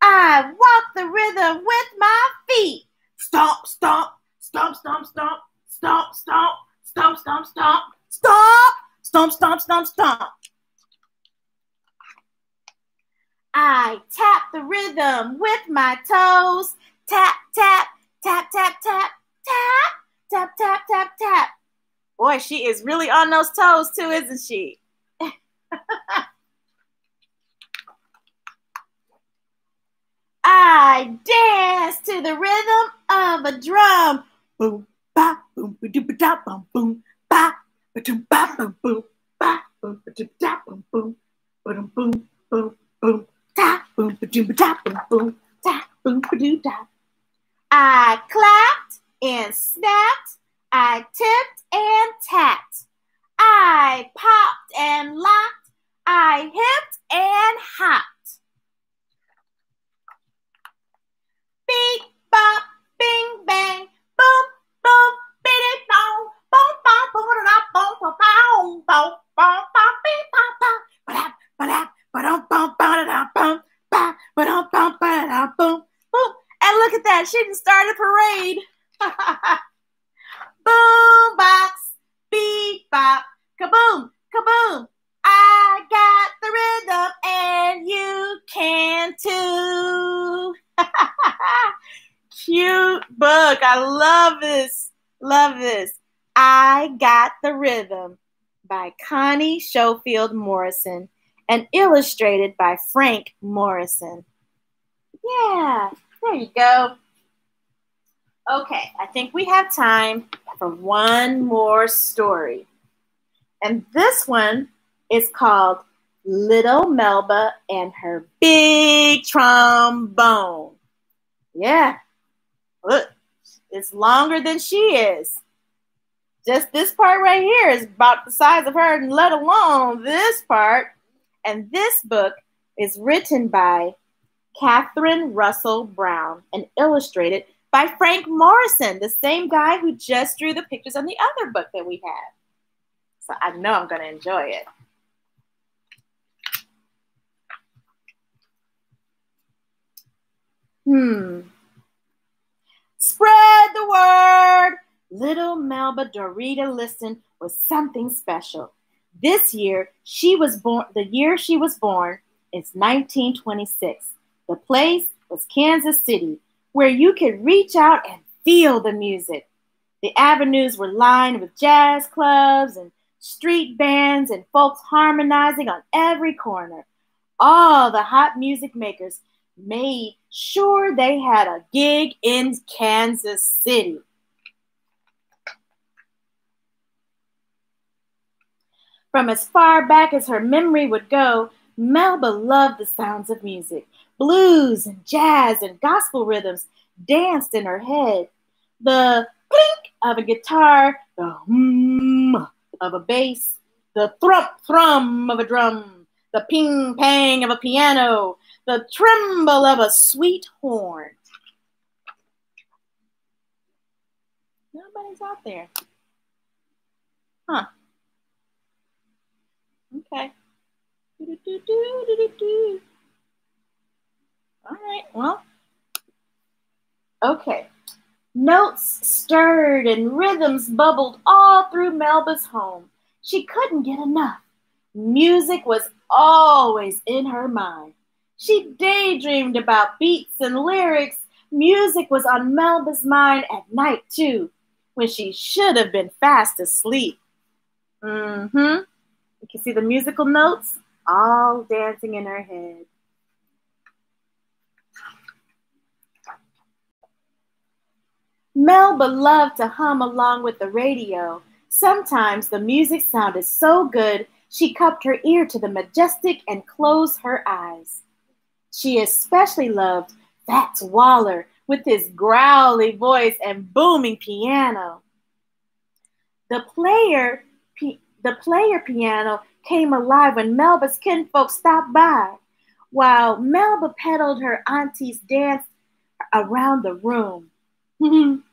I walk the rhythm with my feet. Stomp, stomp, stomp, stomp, stomp, stomp, stomp, stomp, stomp, stomp, stomp, stomp, stomp, stomp, stomp. I tap the rhythm with my toes. Tap, tap, tap, tap, tap, tap, tap, tap, tap, tap. Boy, she is really on those toes too, isn't she? I dance to the rhythm of a drum. Boom, ba, boom, ba, doo, ba, da, boom, boom, ba, ba, doo, ba, boom, boom, ba, boom, ba, doo, da, boom, boom, ba, boom, boom, boom, boom, da, boom, ba, doo, ba, da, boom, boom, da, boom, ba, doo, da. I clapped and snapped. I tipped and tapped. I popped and locked. I hipped and hopped. Beep, bop, bing, bang, boom, boom, biddy, boom, boom, boom, boom, boom, boom, boom, boom, boom, boom, beep, bop, bop, ba-dap, ba-dap, ba-dum, boom, ba-da-da, boom, ba, ba-dum, boom, ba-da-da, boom, boom. And look at that, she didn't start a parade. Boom box, beep bop, kaboom, kaboom. I got the rhythm and you can too. Cute book. I love this. Love this. I Got the Rhythm by Connie Schofield Morrison and illustrated by Frank Morrison. Yeah, there you go. Okay, I think we have time for one more story. And this one is called Little Melba and Her Big Trombone. Yeah, look, it's longer than she is. Just this part right here is about the size of her, and let alone this part. And this book is written by Katheryn Russell Brown and illustrated by Frank Morrison, the same guy who just drew the pictures on the other book that we have. So I know I'm going to enjoy it. Hmm. Spread the word. Little Melba Doretta Liston was something special. This year, she was born, the year she was born is 1926. The place was Kansas City, where you could reach out and feel the music. The avenues were lined with jazz clubs and street bands and folks harmonizing on every corner. All the hot music makers made sure they had a gig in Kansas City. From as far back as her memory would go, Melba loved the sounds of music. Blues and jazz and gospel rhythms danced in her head. The clink of a guitar, the hum of a bass, the thrum thrum of a drum, the ping pang of a piano, the tremble of a sweet horn. Nobody's out there. Huh. Okay. Do, do, do, All right, well. Okay. Notes stirred and rhythms bubbled all through Melba's home. She couldn't get enough. Music was always in her mind. She daydreamed about beats and lyrics. Music was on Melba's mind at night, too, when she should have been fast asleep. Mm hmm. You can see the musical notes all dancing in her head. Melba loved to hum along with the radio. Sometimes the music sounded so good she cupped her ear to the majestic and closed her eyes. She especially loved Fats Waller with his growly voice and booming piano. The player, the player piano came alive when Melba's kinfolk stopped by, while Melba pedaled her auntie's dance around the room.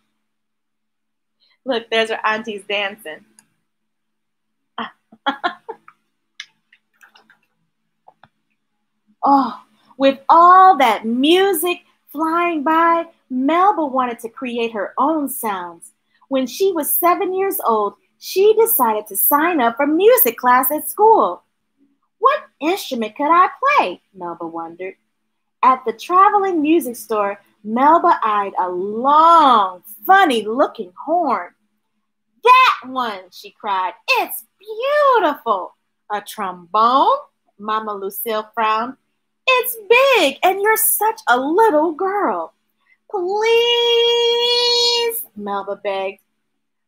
Look, there's her aunties dancing. oh, with all that music flying by, Melba wanted to create her own sounds. When she was seven years old, she decided to sign up for music class at school. What instrument could I play? Melba wondered. At the traveling music store, Melba eyed a long, funny looking horn. That one, she cried. It's beautiful. A trombone? Mama Lucille frowned. It's big, and you're such a little girl. Please, Melba begged.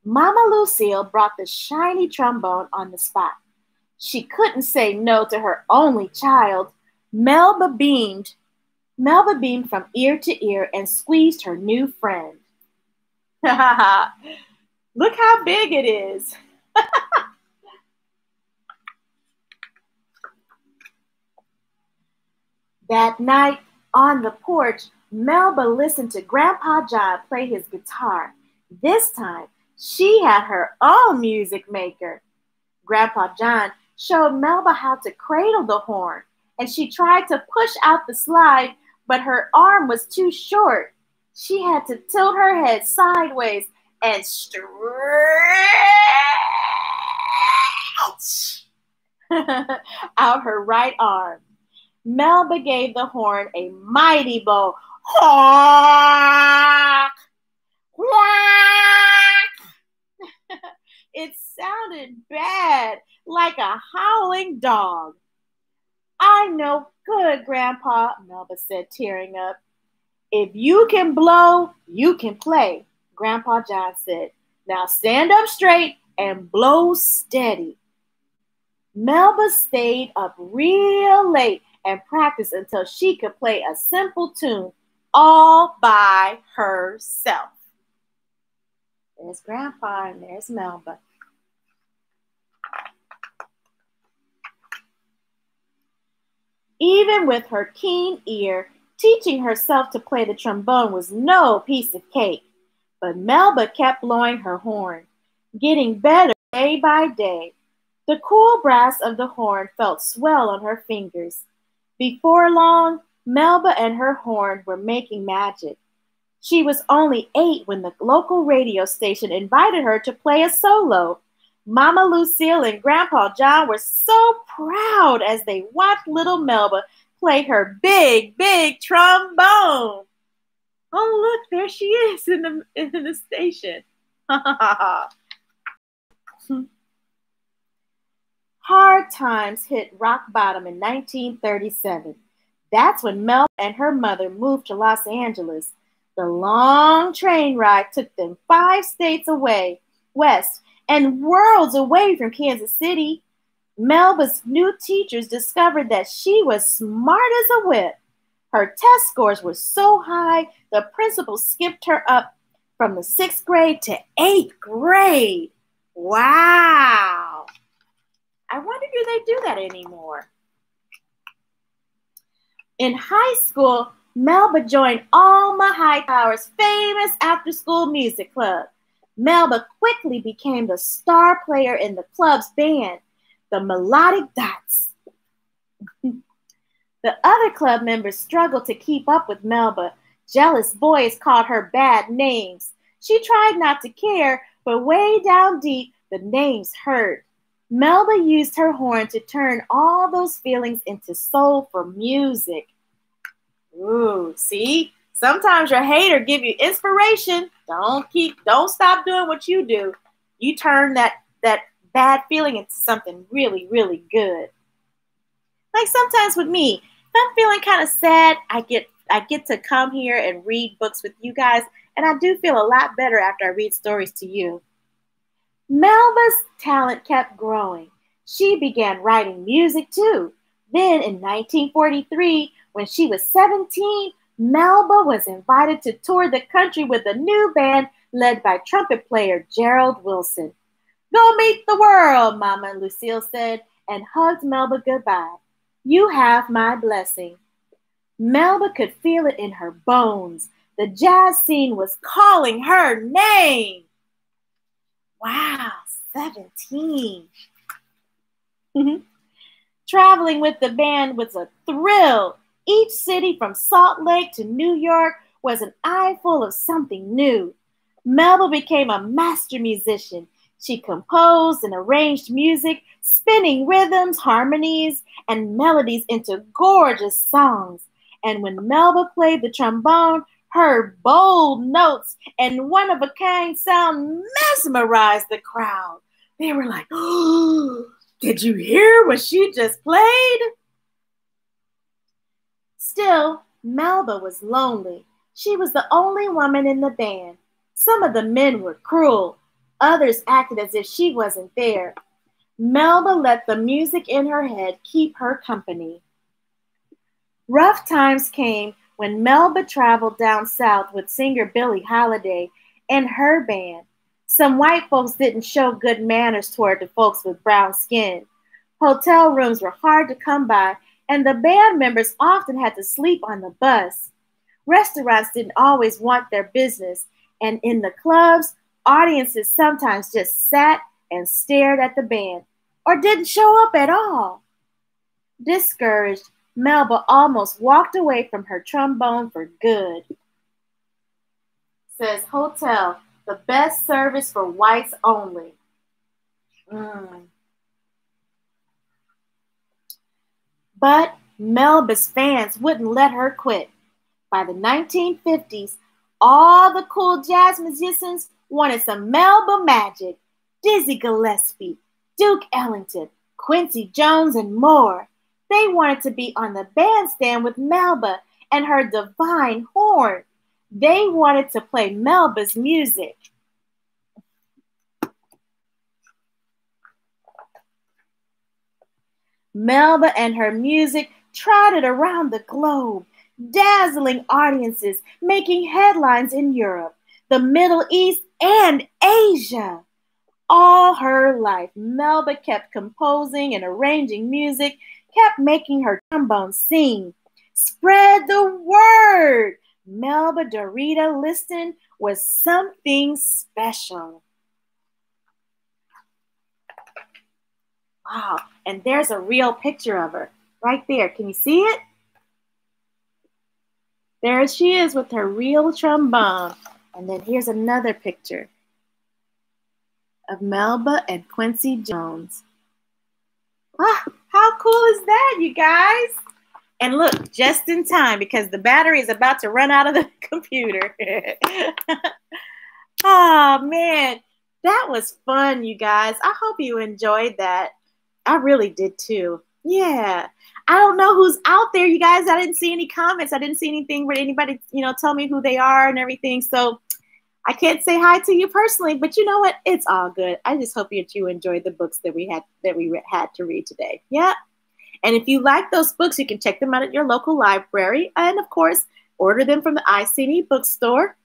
Mama Lucille brought the shiny trombone on the spot. She couldn't say no to her only child. Melba beamed. Melba beamed from ear to ear and squeezed her new friend. Look how big it is. that night on the porch, Melba listened to Grandpa John play his guitar. This time, she had her own music maker. Grandpa John showed Melba how to cradle the horn, and she tried to push out the slide, but her arm was too short. She had to tilt her head sideways and stretch out her right arm. Melba gave the horn a mighty blow. Quack! It sounded bad, like a howling dog. I know good, Grandpa, Melba said, tearing up. If you can blow, you can play, Grandpa John said. Now stand up straight and blow steady. Melba stayed up real late and practiced until she could play a simple tune all by herself. There's Grandpa and there's Melba. Even with her keen ear, teaching herself to play the trombone was no piece of cake. But Melba kept blowing her horn, getting better day by day. The cool brass of the horn felt swell on her fingers. Before long, Melba and her horn were making magic. She was only eight when the local radio station invited her to play a solo. Mama Lucille and Grandpa John were so proud as they watched little Melba play her big, big trombone. Oh, look, there she is in the, in the station. Hard times hit rock bottom in 1937. That's when Mel and her mother moved to Los Angeles. The long train ride took them five states away, west, and worlds away from Kansas City. Melba's new teachers discovered that she was smart as a whip. Her test scores were so high, the principal skipped her up from the sixth grade to eighth grade. Wow. I wonder do they do that anymore? In high school, Melba joined Alma Hightower's famous after school music club. Melba quickly became the star player in the club's band, the Melodic Dots. the other club members struggled to keep up with Melba. Jealous boys called her bad names. She tried not to care, but way down deep, the names hurt. Melba used her horn to turn all those feelings into soulful music. Ooh, see? Sometimes your hater give you inspiration. Don't keep don't stop doing what you do. You turn that that bad feeling into something really, really good. Like sometimes with me, if I'm feeling kind of sad, I get I get to come here and read books with you guys, and I do feel a lot better after I read stories to you. Melba's talent kept growing. She began writing music too. Then in 1943, when she was 17, Melba was invited to tour the country with a new band led by trumpet player Gerald Wilson. Go meet the world, Mama Lucille said, and hugged Melba goodbye. You have my blessing. Melba could feel it in her bones. The jazz scene was calling her name. Wow, 17. Mm-hmm. Traveling with the band was a thrill. Each city from Salt Lake to New York was an eyeful of something new. Melba became a master musician, She composed and arranged music, spinning rhythms, harmonies, and melodies into gorgeous songs. And when Melba played the trombone, her bold notes and one of a kind sound mesmerized the crowd. They were like, oh, Did you hear what she just played? Still, Melba was lonely. She was the only woman in the band. Some of the men were cruel, others acted as if she wasn't there. Melba let the music in her head keep her company. Rough times came when Melba traveled down south with singer Billie Holiday and her band. Some white folks didn't show good manners toward the folks with brown skin. Hotel rooms were hard to come by, and the band members often had to sleep on the bus. Restaurants didn't always want their business, and in the clubs, audiences sometimes just sat and stared at the band or didn't show up at all. Discouraged, Melba almost walked away from her trombone for good. Says hotel, the best service for whites only. Mm. But Melba's fans wouldn't let her quit. By the 1950s, all the cool jazz musicians wanted some Melba magic. Dizzy Gillespie, Duke Ellington, Quincy Jones, and more. They wanted to be on the bandstand with Melba and her divine horn. They wanted to play Melba's music. Melba and her music trotted around the globe, dazzling audiences, making headlines in Europe, the Middle East, and Asia. All her life, Melba kept composing and arranging music, kept making her trombone sing. Spread the word! Melba Doretta Liston was something special. Wow, and there's a real picture of her right there. Can you see it? There she is with her real trombone. And then here's another picture of Melba and Quincy Jones. Ah, how cool is that, you guys? And look, just in time because the battery is about to run out of the computer. oh, man. That was fun, you guys. I hope you enjoyed that. I really did too. Yeah. I don't know who's out there, you guys. I didn't see any comments. I didn't see anything where anybody, you know, tell me who they are and everything. So I can't say hi to you personally, but you know what? It's all good. I just hope that you enjoyed the books that we had that we had to read today. Yeah. And if you like those books, you can check them out at your local library, and of course, order them from the EyeSeeMe bookstore.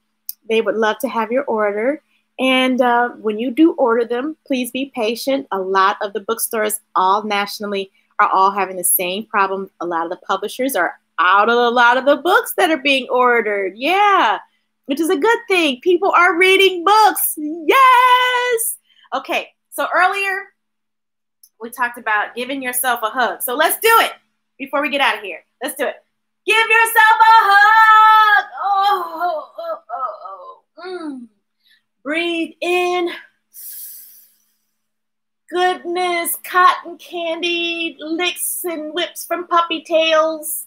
They would love to have your order. And uh, when you do order them, please be patient. A lot of the bookstores, all nationally, are all having the same problem. A lot of the publishers are out of a lot of the books that are being ordered. Yeah, which is a good thing. People are reading books. Yes. Okay, so earlier we talked about giving yourself a hug. So let's do it before we get out of here. Let's do it. Give yourself a hug. Oh, oh, oh, oh. Mm. Breathe in goodness, cotton candy, licks and whips from puppy tails.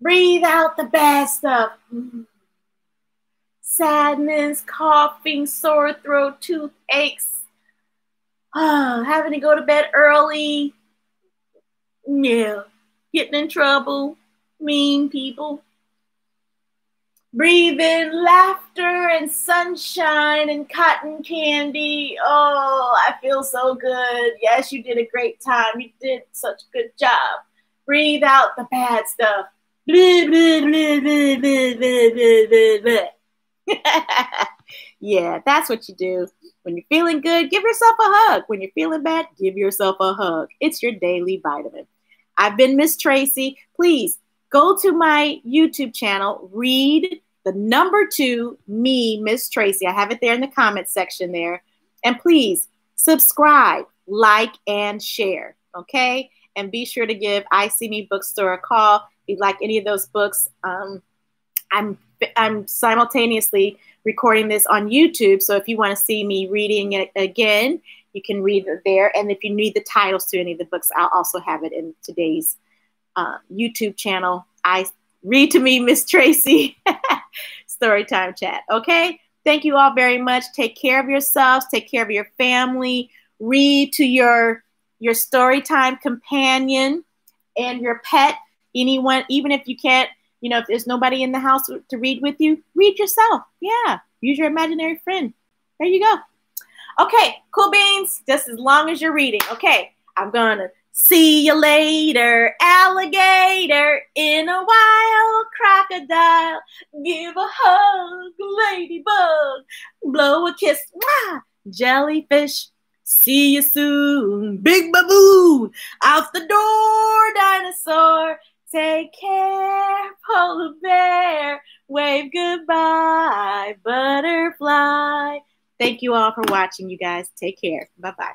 Breathe out the bad stuff. Sadness, coughing, sore throat, toothaches. Oh, having to go to bed early. Yeah, getting in trouble. Mean people. Breathe in laughter and sunshine and cotton candy. Oh, I feel so good. Yes, you did a great time. You did such a good job. Breathe out the bad stuff. yeah, that's what you do. When you're feeling good, give yourself a hug. When you're feeling bad, give yourself a hug. It's your daily vitamin. I've been Miss Tracey. Please go to my YouTube channel, read the number two, me, Miss Tracey. I have it there in the comment section there. And please subscribe, like, and share. Okay. And be sure to give EyeSeeMe Bookstore a call if you like any of those books. Um, I'm I'm simultaneously recording this on YouTube. So if you want to see me reading it again, you can read it there. And if you need the titles to any of the books, I'll also have it in today's uh, YouTube channel. I read to me, Miss Tracey, Storytime Chat. Okay. Thank you all very much. Take care of yourselves. Take care of your family. Read to your your storytime companion and your pet. Anyone, even if you can't, you know, if there's nobody in the house to read with you, read yourself. Yeah. Use your imaginary friend. There you go. Okay, cool beans. Just as long as you're reading. Okay, I'm gonna see you later, alligator in a wild crocodile. Give a hug, ladybug. Blow a kiss, Mwah! jellyfish. See you soon, big baboon. Out the door, dinosaur. Take care, polar bear. Wave goodbye, butterfly. Thank you all for watching, you guys. Take care. Bye bye.